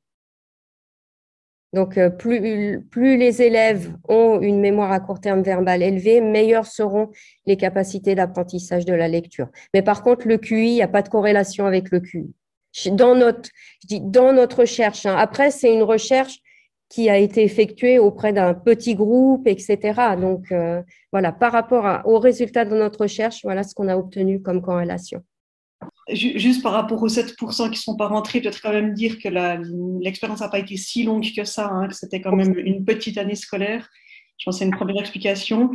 Speaker 2: Donc, euh, plus, les élèves ont une mémoire à court terme verbale élevée, meilleures seront les capacités d'apprentissage de la lecture. Mais par contre, le QI, il n'y a pas de corrélation avec le QI. Dans notre, dans notre recherche. Hein. Après, c'est une recherche qui a été effectuée auprès d'un petit groupe, etc. Donc, euh, voilà, par rapport aux résultats de notre recherche, voilà ce qu'on a obtenu comme corrélation.
Speaker 5: Juste par rapport aux 7% qui ne sont pas rentrés, peut-être quand même dire que l'expérience n'a pas été si longue que ça, hein, que c'était quand même une petite année scolaire. Je pense que c'est une première explication.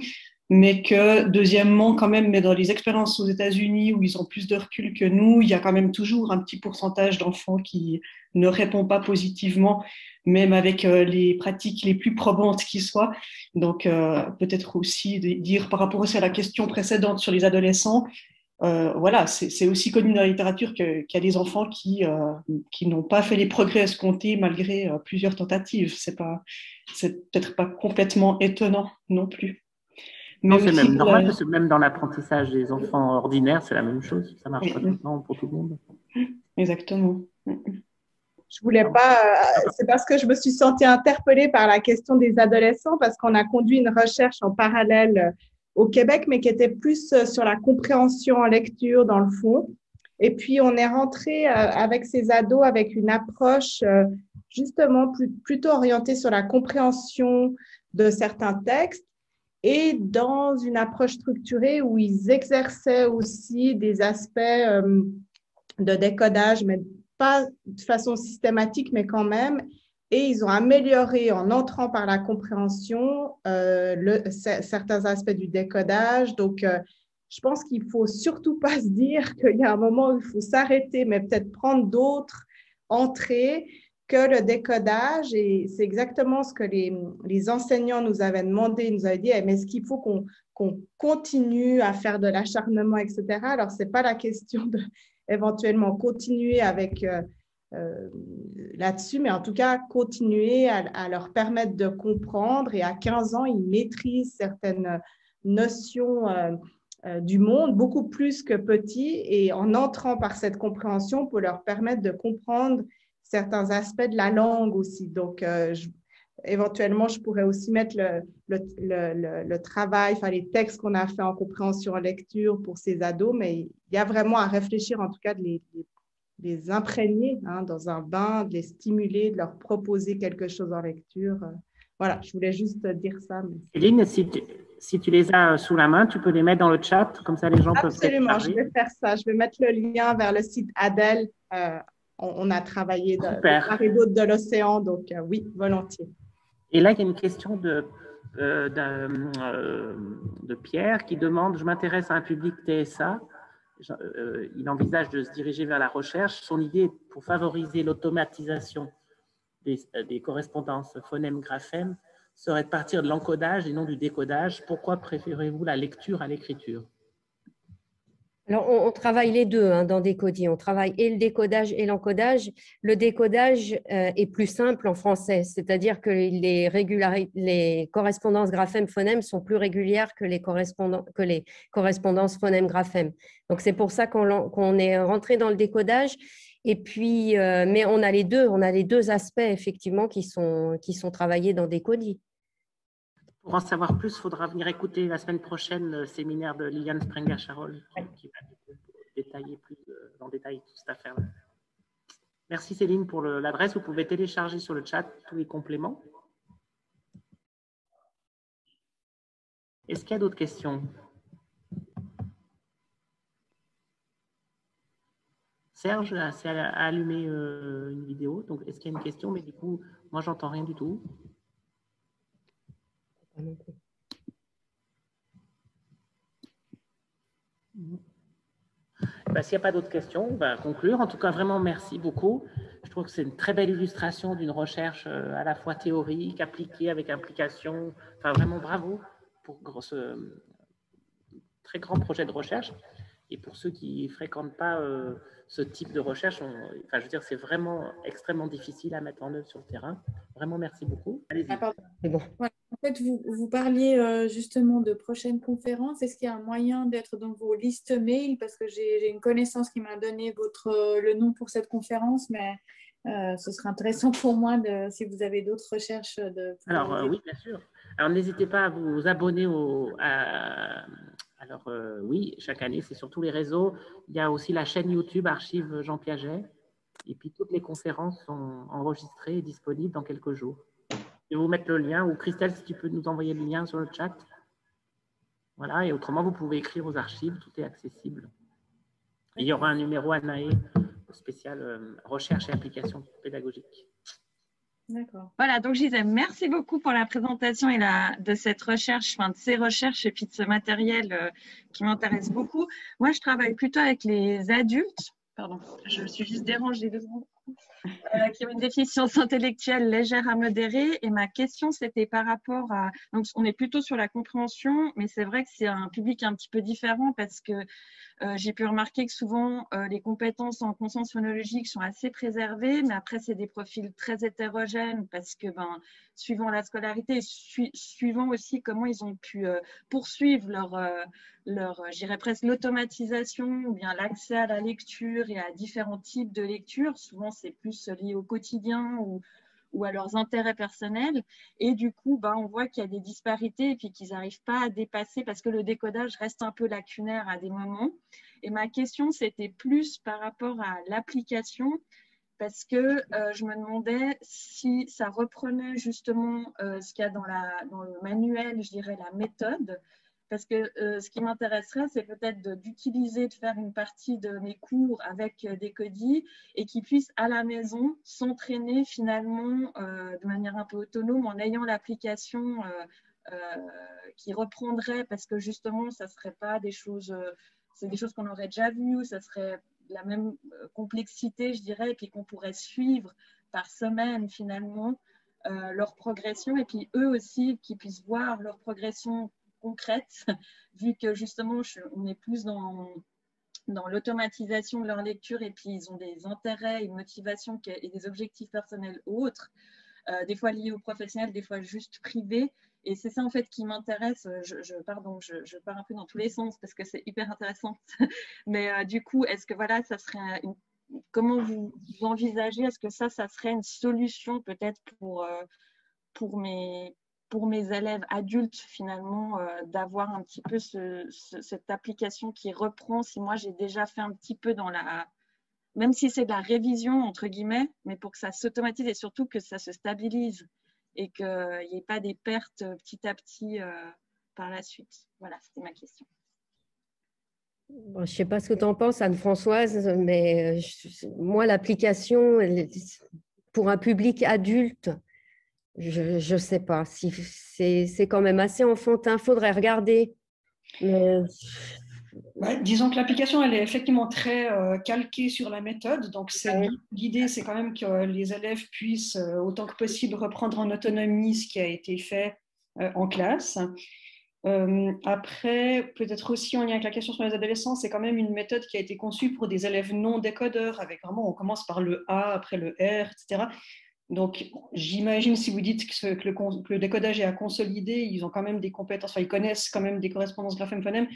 Speaker 5: Mais que, deuxièmement, quand même, mais dans les expériences aux États-Unis où ils ont plus de recul que nous, il y a quand même toujours un petit pourcentage d'enfants qui ne répondent pas positivement, même avec euh, les pratiques les plus probantes qui soient. Donc, euh, peut-être aussi dire par rapport aussi à la question précédente sur les adolescents, euh, voilà, c'est aussi connu dans la littérature qu'il y a des enfants qui, euh, qui n'ont pas fait les progrès escomptés malgré euh, plusieurs tentatives. C'est pas, c'est peut-être pas complètement étonnant non plus.
Speaker 1: non, c'est même normal, parce que même dans l'apprentissage des enfants ordinaires, c'est la même chose. Ça marche pas pour tout le monde.
Speaker 5: Exactement.
Speaker 6: Je voulais pas. c'est parce que je me suis sentie interpellée par la question des adolescents, parce qu'on a conduit une recherche en parallèle au Québec, mais qui était plus euh, sur la compréhension en lecture dans le fond. Et puis, on est rentré euh, avec ces ados avec une approche euh, justement plutôt orientée sur la compréhension de certains textes et dans une approche structurée où ils exerçaient aussi des aspects de décodage, mais pas de façon systématique, mais quand même, et ils ont amélioré en entrant par la compréhension euh, certains aspects du décodage. Donc, euh, je pense qu'il ne faut surtout pas se dire qu'il y a un moment où il faut s'arrêter, mais peut-être prendre d'autres entrées que le décodage. Et c'est exactement ce que les, enseignants nous avaient demandé. Ils nous avaient dit, eh, mais est-ce qu'il faut qu'on continue à faire de l'acharnement, etc. Alors, ce n'est pas la question de éventuellement continuer avec... Euh, euh, là-dessus, mais en tout cas, continuer à, leur permettre de comprendre. Et à 15 ans, ils maîtrisent certaines notions euh, euh, du monde beaucoup plus que petits. Et en entrant par cette compréhension, pour leur permettre de comprendre certains aspects de la langue aussi. Donc, éventuellement, je pourrais aussi mettre le, travail, enfin les textes qu'on a fait en compréhension en lecture pour ces ados, mais il y a vraiment à réfléchir, en tout cas, les les imprégner hein, dans un bain, de les stimuler, de leur proposer quelque chose en lecture. Voilà, je voulais juste dire ça.
Speaker 1: Céline, si tu, si tu, les as sous la main, tu peux les mettre dans le chat, comme ça les gens peuvent
Speaker 6: Absolument, je vais faire ça. Je vais mettre le lien vers le site Adèle. Euh, on, a travaillé de, part et d'autre de l'océan, donc euh, oui, volontiers.
Speaker 1: Et là, il y a une question de, euh, de Pierre qui demande, je m'intéresse à un public TSA euh, il envisage de se diriger vers la recherche. Son idée pour favoriser l'automatisation des, euh, des, correspondances phonème-graphème serait de partir de l'encodage et non du décodage. Pourquoi préférez-vous la lecture à l'écriture?
Speaker 2: Alors, on, travaille les deux hein, dans Décodie. On travaille et le décodage et l'encodage. Le décodage euh, est plus simple en français, c'est-à-dire que les, correspondances graphème-phonème sont plus régulières que les, correspondances phonème-graphème. Donc, c'est pour ça qu'on est rentré dans le décodage. Et puis, euh, mais on a les deux, on a les deux aspects effectivement qui sont, qui sont travaillés dans Décodie.
Speaker 1: Pour en savoir plus, il faudra venir écouter la semaine prochaine le séminaire de Liliane Sprenger-Charol qui va détailler plus en détail toute cette affaire-là. Merci Céline pour l'adresse. Vous pouvez télécharger sur le chat tous les compléments. Est-ce qu'il y a d'autres questions? Serge a allumé euh, une vidéo. Donc, est-ce qu'il y a une question? Mais du coup, moi, j'entends rien du tout. Bah, s'il n'y a pas d'autres questions, on va conclure. En tout cas, vraiment, merci beaucoup. Je trouve que c'est une très belle illustration d'une recherche euh, à la fois théorique, appliquée, avec implication. Enfin, vraiment, bravo pour ce très grand projet de recherche. Et pour ceux qui ne fréquentent pas euh, ce type de recherche, enfin, je veux dire, c'est vraiment extrêmement difficile à mettre en œuvre sur le terrain. Vraiment, merci beaucoup. Allez-y.
Speaker 7: Ah, bon. En fait, vous, vous parliez euh, justement de prochaines conférences. Est-ce qu'il y a un moyen d'être dans vos listes mail? Parce que j'ai une connaissance qui m'a donné votre, euh, le nom pour cette conférence, mais ce serait intéressant pour moi de, si vous avez d'autres recherches. De
Speaker 1: Alors, oui, bien sûr. Alors, n'hésitez pas à vous abonner au, à, alors euh, oui, chaque année, c'est sur tous les réseaux. Il y a aussi la chaîne YouTube Archives Jean Piaget. Et puis toutes les conférences sont enregistrées et disponibles dans quelques jours. Je vais vous mettre le lien, ou Christelle, si tu peux nous envoyer le lien sur le chat. Voilà, et autrement, vous pouvez écrire aux archives, tout est accessible. il y aura un numéro ANAE spécial euh, recherche et application pédagogique.
Speaker 8: Voilà, donc disais merci beaucoup pour la présentation et la, de cette recherche, enfin de ces recherches et puis de ce matériel euh, qui m'intéresse beaucoup. Moi, je travaille plutôt avec les adultes. Pardon, je me suis juste dérangée deux secondes. Euh, qui ont une déficience intellectuelle légère à modérée. Et ma question, c'était par rapport à. Donc, on est plutôt sur la compréhension, mais c'est vrai que c'est un public un petit peu différent parce que j'ai pu remarquer que souvent, euh, les compétences en conscience phonologique sont assez préservées, mais après, c'est des profils très hétérogènes parce que, ben, suivant la scolarité, suivant aussi comment ils ont pu poursuivre leur, leur j'irais presque l'automatisation ou bien l'accès à la lecture et à différents types de lecture. Souvent, c'est plus lié au quotidien ou, ou à leurs intérêts personnels. Et du coup, bah, on voit qu'il y a des disparités et puis qu'ils n'arrivent pas à dépasser parce que le décodage reste un peu lacunaire à des moments. Et ma question, c'était plus par rapport à l'application parce que euh, je me demandais si ça reprenait justement euh, ce qu'il y a dans, la, dans le manuel, je dirais la méthode, parce que euh, ce qui m'intéresserait, c'est peut-être d'utiliser, de, faire une partie de mes cours avec euh, des codis et qu'ils puissent à la maison s'entraîner finalement euh, de manière un peu autonome en ayant l'application qui reprendrait, parce que justement, ça ne serait pas des choses, c'est des choses qu'on aurait déjà vues, ça serait la même complexité, je dirais, et puis qu'on pourrait suivre par semaine finalement. leur progression et puis eux aussi qui puissent voir leur progression concrète, vu que justement, on est plus dans, dans l'automatisation de leur lecture et puis ils ont des intérêts, une motivation et des objectifs personnels autres, euh, des fois liés aux professionnels, des fois juste privés. Et c'est ça en fait qui m'intéresse. Je, pardon, je, pars un peu dans tous les sens parce que c'est hyper intéressant. Mais euh, du coup, est-ce que voilà, ça serait une, comment vous, envisagez? Est-ce que ça, ça serait une solution peut-être pour euh, pour mes pour mes élèves adultes finalement euh, d'avoir un petit peu cette application qui reprend si moi j'ai déjà fait un petit peu dans la même si c'est de la révision entre guillemets mais pour que ça s'automatise et surtout que ça se stabilise et qu'il n'y ait pas des pertes petit à petit euh, par la suite. Voilà c'était ma question.
Speaker 2: Je ne sais pas ce que tu en penses Anne-Françoise mais euh, moi l'application pour un public adulte je ne sais pas. Si c'est quand même assez enfantin, il faudrait regarder.
Speaker 5: disons que l'application, elle est effectivement très euh, calquée sur la méthode. Donc, l'idée, c'est quand même que les élèves puissent euh, autant que possible reprendre en autonomie ce qui a été fait euh, en classe. après, peut-être aussi en lien avec la question sur les adolescents, c'est quand même une méthode qui a été conçue pour des élèves non décodeurs, avec vraiment, on commence par le A, après le R, etc. Donc, j'imagine si vous dites que, le, décodage est à consolider, ils ont quand même des compétences, enfin, ils connaissent quand même des correspondances graphème-phonème.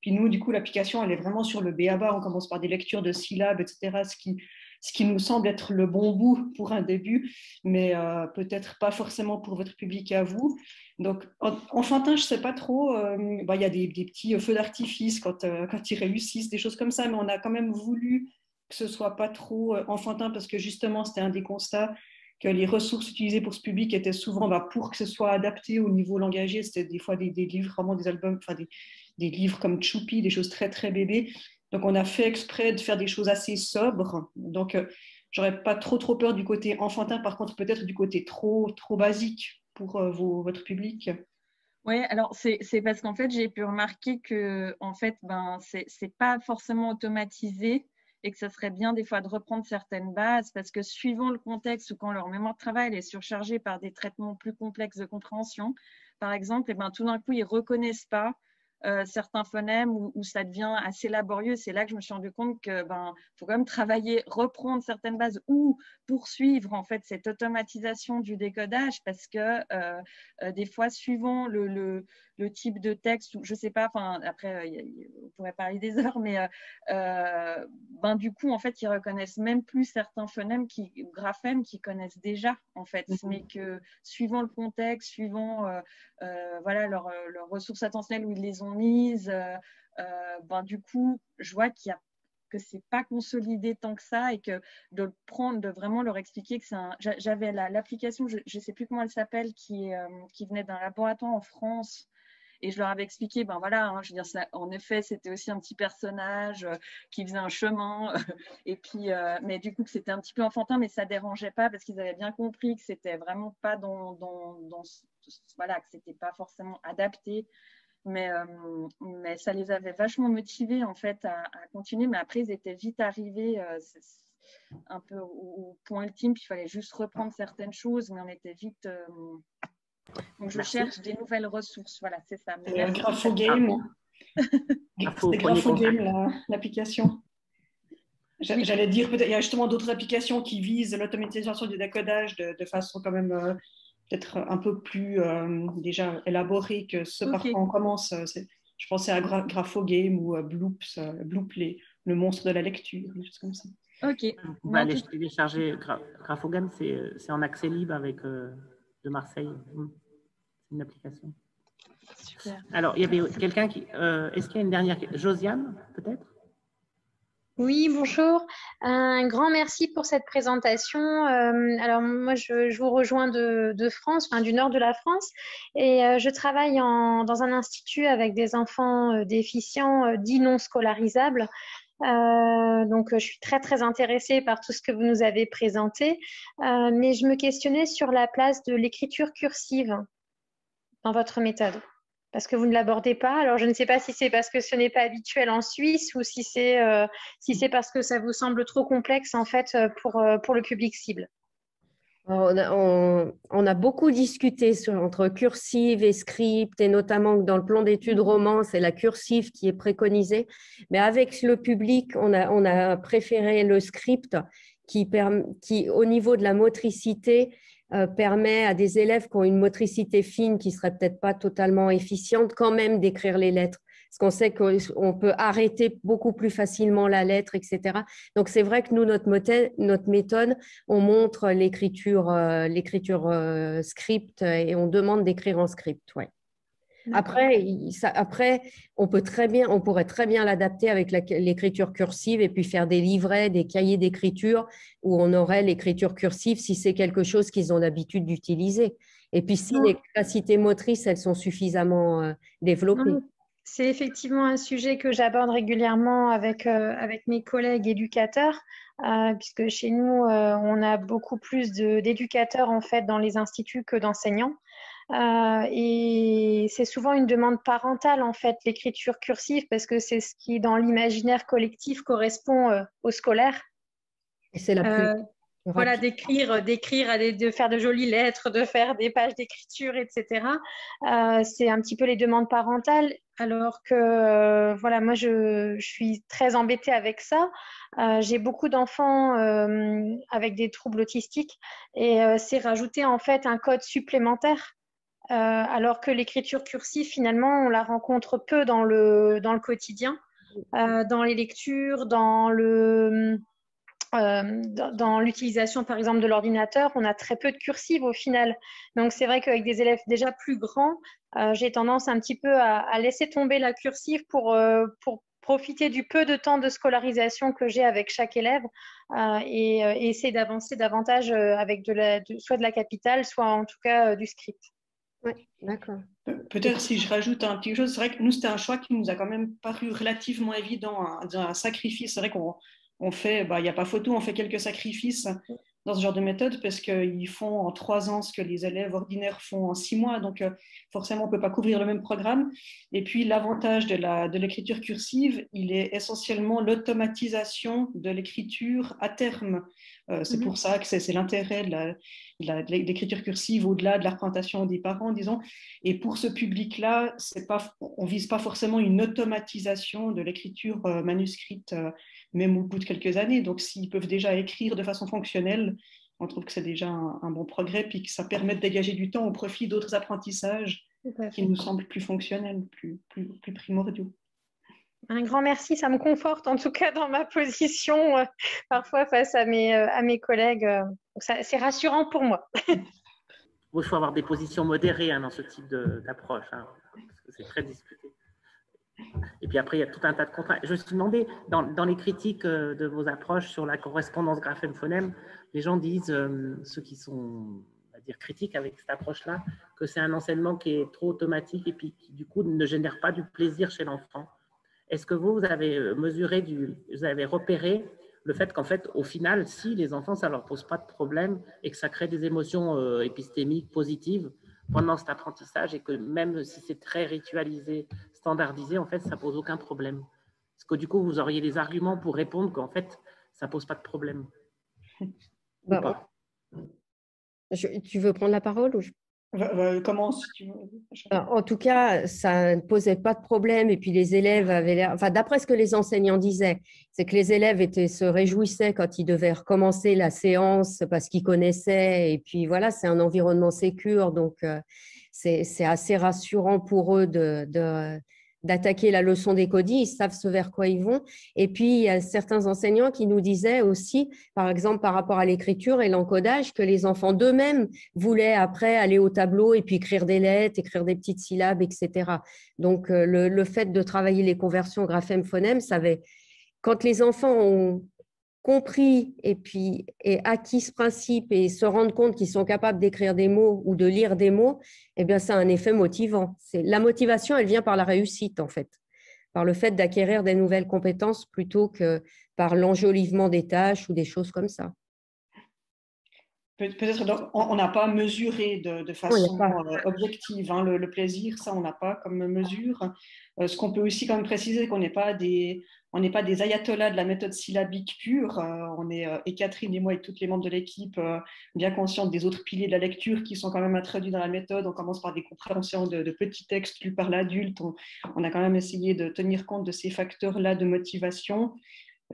Speaker 5: Puis nous, du coup, l'application, elle est vraiment sur le BABA. On commence par des lectures de syllabes, etc., ce qui, ce qui nous semble être le bon bout pour un début, mais euh, peut-être pas forcément pour votre public à vous. Donc, enfantin, je ne sais pas trop. Euh, bah, il y a des, petits feux d'artifice quand, euh, quand ils réussissent, des choses comme ça, mais on a quand même voulu que ce soit pas trop enfantin parce que justement, c'était un des constats que les ressources utilisées pour ce public étaient souvent bah, pour que ce soit adapté au niveau langagier. C'était des fois des, livres, vraiment des albums, enfin des, livres comme Choupi, des choses très très bébés. Donc on a fait exprès de faire des choses assez sobres. Donc euh, j'aurais pas trop trop peur du côté enfantin, par contre peut-être du côté trop trop basique pour euh, votre public.
Speaker 8: Oui, alors c'est parce qu'en fait, j'ai pu remarquer que en fait, ben, c'est pas forcément automatisé et que ça serait bien des fois de reprendre certaines bases parce que suivant le contexte ou quand leur mémoire de travail est surchargée par des traitements plus complexes de compréhension, par exemple, et eh ben, tout d'un coup, ils ne reconnaissent pas euh, certains phonèmes où, ça devient assez laborieux. C'est là que je me suis rendu compte que ben faut quand même travailler, reprendre certaines bases ou poursuivre en fait cette automatisation du décodage parce que euh, euh, des fois suivant le, le, le, type de texte ou je sais pas, enfin après on pourrait parler des heures, mais ben du coup en fait ils reconnaissent même plus certains phonèmes qui graphèmes qu'ils connaissent déjà en fait, mm-hmm. mais que suivant le contexte, suivant voilà leurs leur ressources attentionnelles où ils les ont mise, euh, euh, ben, du coup, je vois qu'il y a que c'est pas consolidé tant que ça et que de le prendre, de vraiment leur expliquer que c'est un. J'avais l'application, je ne sais plus comment elle s'appelle, qui, euh, qui venait d'un laboratoire en France. Et je leur avais expliqué, ben voilà, hein, je veux dire, en effet, c'était aussi un petit personnage qui faisait un chemin. et puis, mais du coup, que c'était un petit peu enfantin, mais ça dérangeait pas parce qu'ils avaient bien compris que c'était vraiment pas dans, dans voilà, que c'était pas forcément adapté mais, euh, mais ça les avait vachement motivés en fait à, continuer. Mais après, ils étaient vite arrivés euh, un peu au, point ultime, puis il fallait juste reprendre certaines choses, mais on était vite. Euh, donc je cherche des nouvelles ressources. Voilà, c'est ça.
Speaker 5: C'est GraphoGame. c'est GraphoGame l'application. J'allais dire, peut-être, il y a justement d'autres applications qui visent l'automatisation du décodage de, de façon quand même peut-être un peu plus euh, déjà élaboré que ce par quoi on commence. Euh, je pensais à GraphoGame ou à Bloops, euh, Bloop, le monstre de la lecture, des choses comme ça.
Speaker 8: Ok.
Speaker 1: Vous pouvez aller télécharger GraphoGame, c'est en accès libre avec de Marseille. Hmm. C'est une application. Super. Alors, il y avait quelqu'un qui. Est-ce qu'il y a une dernière Josiane, peut-être?
Speaker 9: Oui, bonjour. Un grand merci pour cette présentation. Euh, alors moi, je, vous rejoins de, France, enfin, du nord de la France, et euh, je travaille dans un institut avec des enfants euh, déficients dits non scolarisables. donc, je suis très très intéressée par tout ce que vous nous avez présenté, mais je me questionnais sur la place de l'écriture cursive dans votre méthode parce que vous ne l'abordez pas. Alors, je ne sais pas si c'est parce que ce n'est pas habituel en Suisse ou si c'est euh, si parce que ça vous semble trop complexe en fait euh, pour, euh, pour le public cible.
Speaker 2: On a, beaucoup discuté entre cursive et script, et notamment dans le plan d'études roman, c'est la cursive qui est préconisée. Mais avec le public, on a, on a préféré le script qui, qui, au niveau de la motricité, euh, permet à des élèves qui ont une motricité fine qui serait peut-être pas totalement efficiente quand même d'écrire les lettres. Parce qu'on sait qu'on peut arrêter beaucoup plus facilement la lettre, etc. Donc c'est vrai que nous, notre, notre méthode, on montre l'écriture, euh, l'écriture euh, script et on demande d'écrire en script. Ouais. Après, après, on peut très bien, on pourrait très bien l'adapter avec l'écriture cursive et puis faire des livrets, des cahiers d'écriture où on aurait l'écriture cursive si c'est quelque chose qu'ils ont l'habitude d'utiliser. Et puis si les capacités motrices, elles sont suffisamment euh, développées.
Speaker 9: C'est effectivement un sujet que j'aborde régulièrement avec, euh, avec mes collègues éducateurs, euh, puisque chez nous, on a beaucoup plus d'éducateurs en fait dans les instituts que d'enseignants. Euh, et c'est souvent une demande parentale, en fait, l'écriture cursive, parce que c'est ce qui, dans l'imaginaire collectif, correspond euh, au scolaire.
Speaker 2: Et c'est la plus. Euh,
Speaker 9: voilà, d'écrire, d'écrire, de faire de jolies lettres, de faire des pages d'écriture, etc. c'est un petit peu les demandes parentales, alors que voilà, moi je, je, suis très embêtée avec ça. j'ai beaucoup d'enfants avec des troubles autistiques et c'est rajouter en fait un code supplémentaire euh, alors que l'écriture cursive, finalement, on la rencontre peu dans le, dans le quotidien, euh, dans les lectures, dans le... Euh, dans, l'utilisation, par exemple, de l'ordinateur, on a très peu de cursive au final. Donc, c'est vrai qu'avec des élèves déjà plus grands, j'ai tendance un petit peu à, laisser tomber la cursive pour, pour profiter du peu de temps de scolarisation que j'ai avec chaque élève et, essayer d'avancer davantage avec de la, soit de la capitale, soit en tout cas du script.
Speaker 2: Oui, d'accord.
Speaker 5: Peut-être si je rajoute un petit chose, c'est vrai que nous, c'était un choix qui nous a quand même paru relativement évident, un, un sacrifice. C'est vrai qu'on on fait, bah, il n'y a pas photo, on fait quelques sacrifices dans ce genre de méthode parce qu'ils font en trois ans ce que les élèves ordinaires font en six mois. Donc, euh, forcément, on ne peut pas couvrir le même programme. Et puis, l'avantage de l'écriture cursive, il est essentiellement l'automatisation de l'écriture à terme. Euh, c'est mhm. pour ça que c'est l'intérêt de l'écriture cursive au-delà de la représentation des parents, disons. Et pour ce public-là, on ne vise pas forcément une automatisation de l'écriture euh, manuscrite même au bout de quelques années. Donc, s'ils peuvent déjà écrire de façon fonctionnelle, on trouve que c'est déjà un, bon progrès, puis que ça permet de dégager du temps au profit d'autres apprentissages qui nous semblent plus fonctionnels, plus, plus, plus, primordiaux.
Speaker 9: Un grand merci, ça me conforte en tout cas dans ma position euh, parfois face à mes, euh, à mes collègues. Euh, c'est rassurant pour moi.
Speaker 1: Il faut avoir des positions modérées hein, dans ce type d'approche, hein, parce que c'est très discuté. Et puis après, il y a tout un tas de contraintes. Je me suis demandé, dans, les critiques euh, de vos approches sur la correspondance graphème-phonème, les gens disent, euh, ceux qui sont, on dire, critiques avec cette approche-là, que c'est un enseignement qui est trop automatique et puis qui, du coup, ne génère pas du plaisir chez l'enfant. Est-ce que vous, vous avez euh, mesuré, vous avez repéré le fait qu'en fait, au final, si les enfants, ça ne leur pose pas de problème et que ça crée des émotions épistémiques positives pendant cet apprentissage et que même si c'est très ritualisé, standardisé, en fait, ça pose aucun problème. Parce que du coup, vous auriez des arguments pour répondre qu'en fait, ça pose pas de problème.
Speaker 2: Bah, tu veux prendre la parole ou
Speaker 5: Comment
Speaker 2: En tout cas, ça ne posait pas de problème. Et puis les élèves avaient l'air. Enfin, d'après ce que les enseignants disaient, c'est que les élèves étaient, se réjouissaient quand ils devaient recommencer la séance parce qu'ils connaissaient. Et puis voilà, c'est un environnement sécure. Donc, euh, c'est assez rassurant pour eux de, d'attaquer la leçon des codis, ils savent ce vers quoi ils vont. Et puis, il y a certains enseignants qui nous disaient aussi, par exemple, par rapport à l'écriture et l'encodage, que les enfants d'eux-mêmes voulaient après aller au tableau et puis écrire des lettres, écrire des petites syllabes, etc. Donc, euh, le, le fait de travailler les conversions graphème-phonème, ça. Quand les enfants ont compris et puis et acquis ce principe et se rendre compte qu'ils sont capables d'écrire des mots ou de lire des mots, eh bien, ça a un effet motivant. C'est la motivation, elle vient par la réussite en fait, par le fait d'acquérir des nouvelles compétences plutôt que par l'enjolivement des tâches ou des choses comme ça.
Speaker 5: Peut-être on n'a pas mesuré de, façon euh, objective hein, le, plaisir, ça on n'a pas comme mesure. Euh, ce qu'on peut aussi quand même préciser, qu'on n'est pas des ayatollahs de la méthode syllabique pure. Euh, on est, et Catherine et moi et toutes les membres de l'équipe, bien conscientes des autres piliers de la lecture qui sont quand même introduits dans la méthode. On commence par des compréhensions de, petits textes lus par l'adulte. On, a quand même essayé de tenir compte de ces facteurs-là de motivation.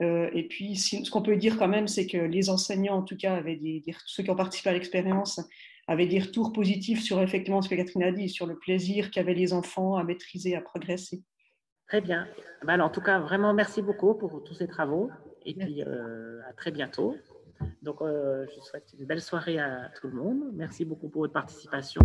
Speaker 5: Euh, et puis, ce qu'on peut dire quand même, c'est que les enseignants, en tout cas, avaient des, ceux qui ont participé à l'expérience, avaient des retours positifs sur effectivement ce que Catherine a dit, sur le plaisir qu'avaient les enfants à maîtriser, à progresser.
Speaker 1: Très bien. Ben, en tout cas, vraiment, merci beaucoup pour tous ces travaux. Et puis, euh, à très bientôt. Donc, euh, je souhaite une belle soirée à tout le monde. Merci beaucoup pour votre participation.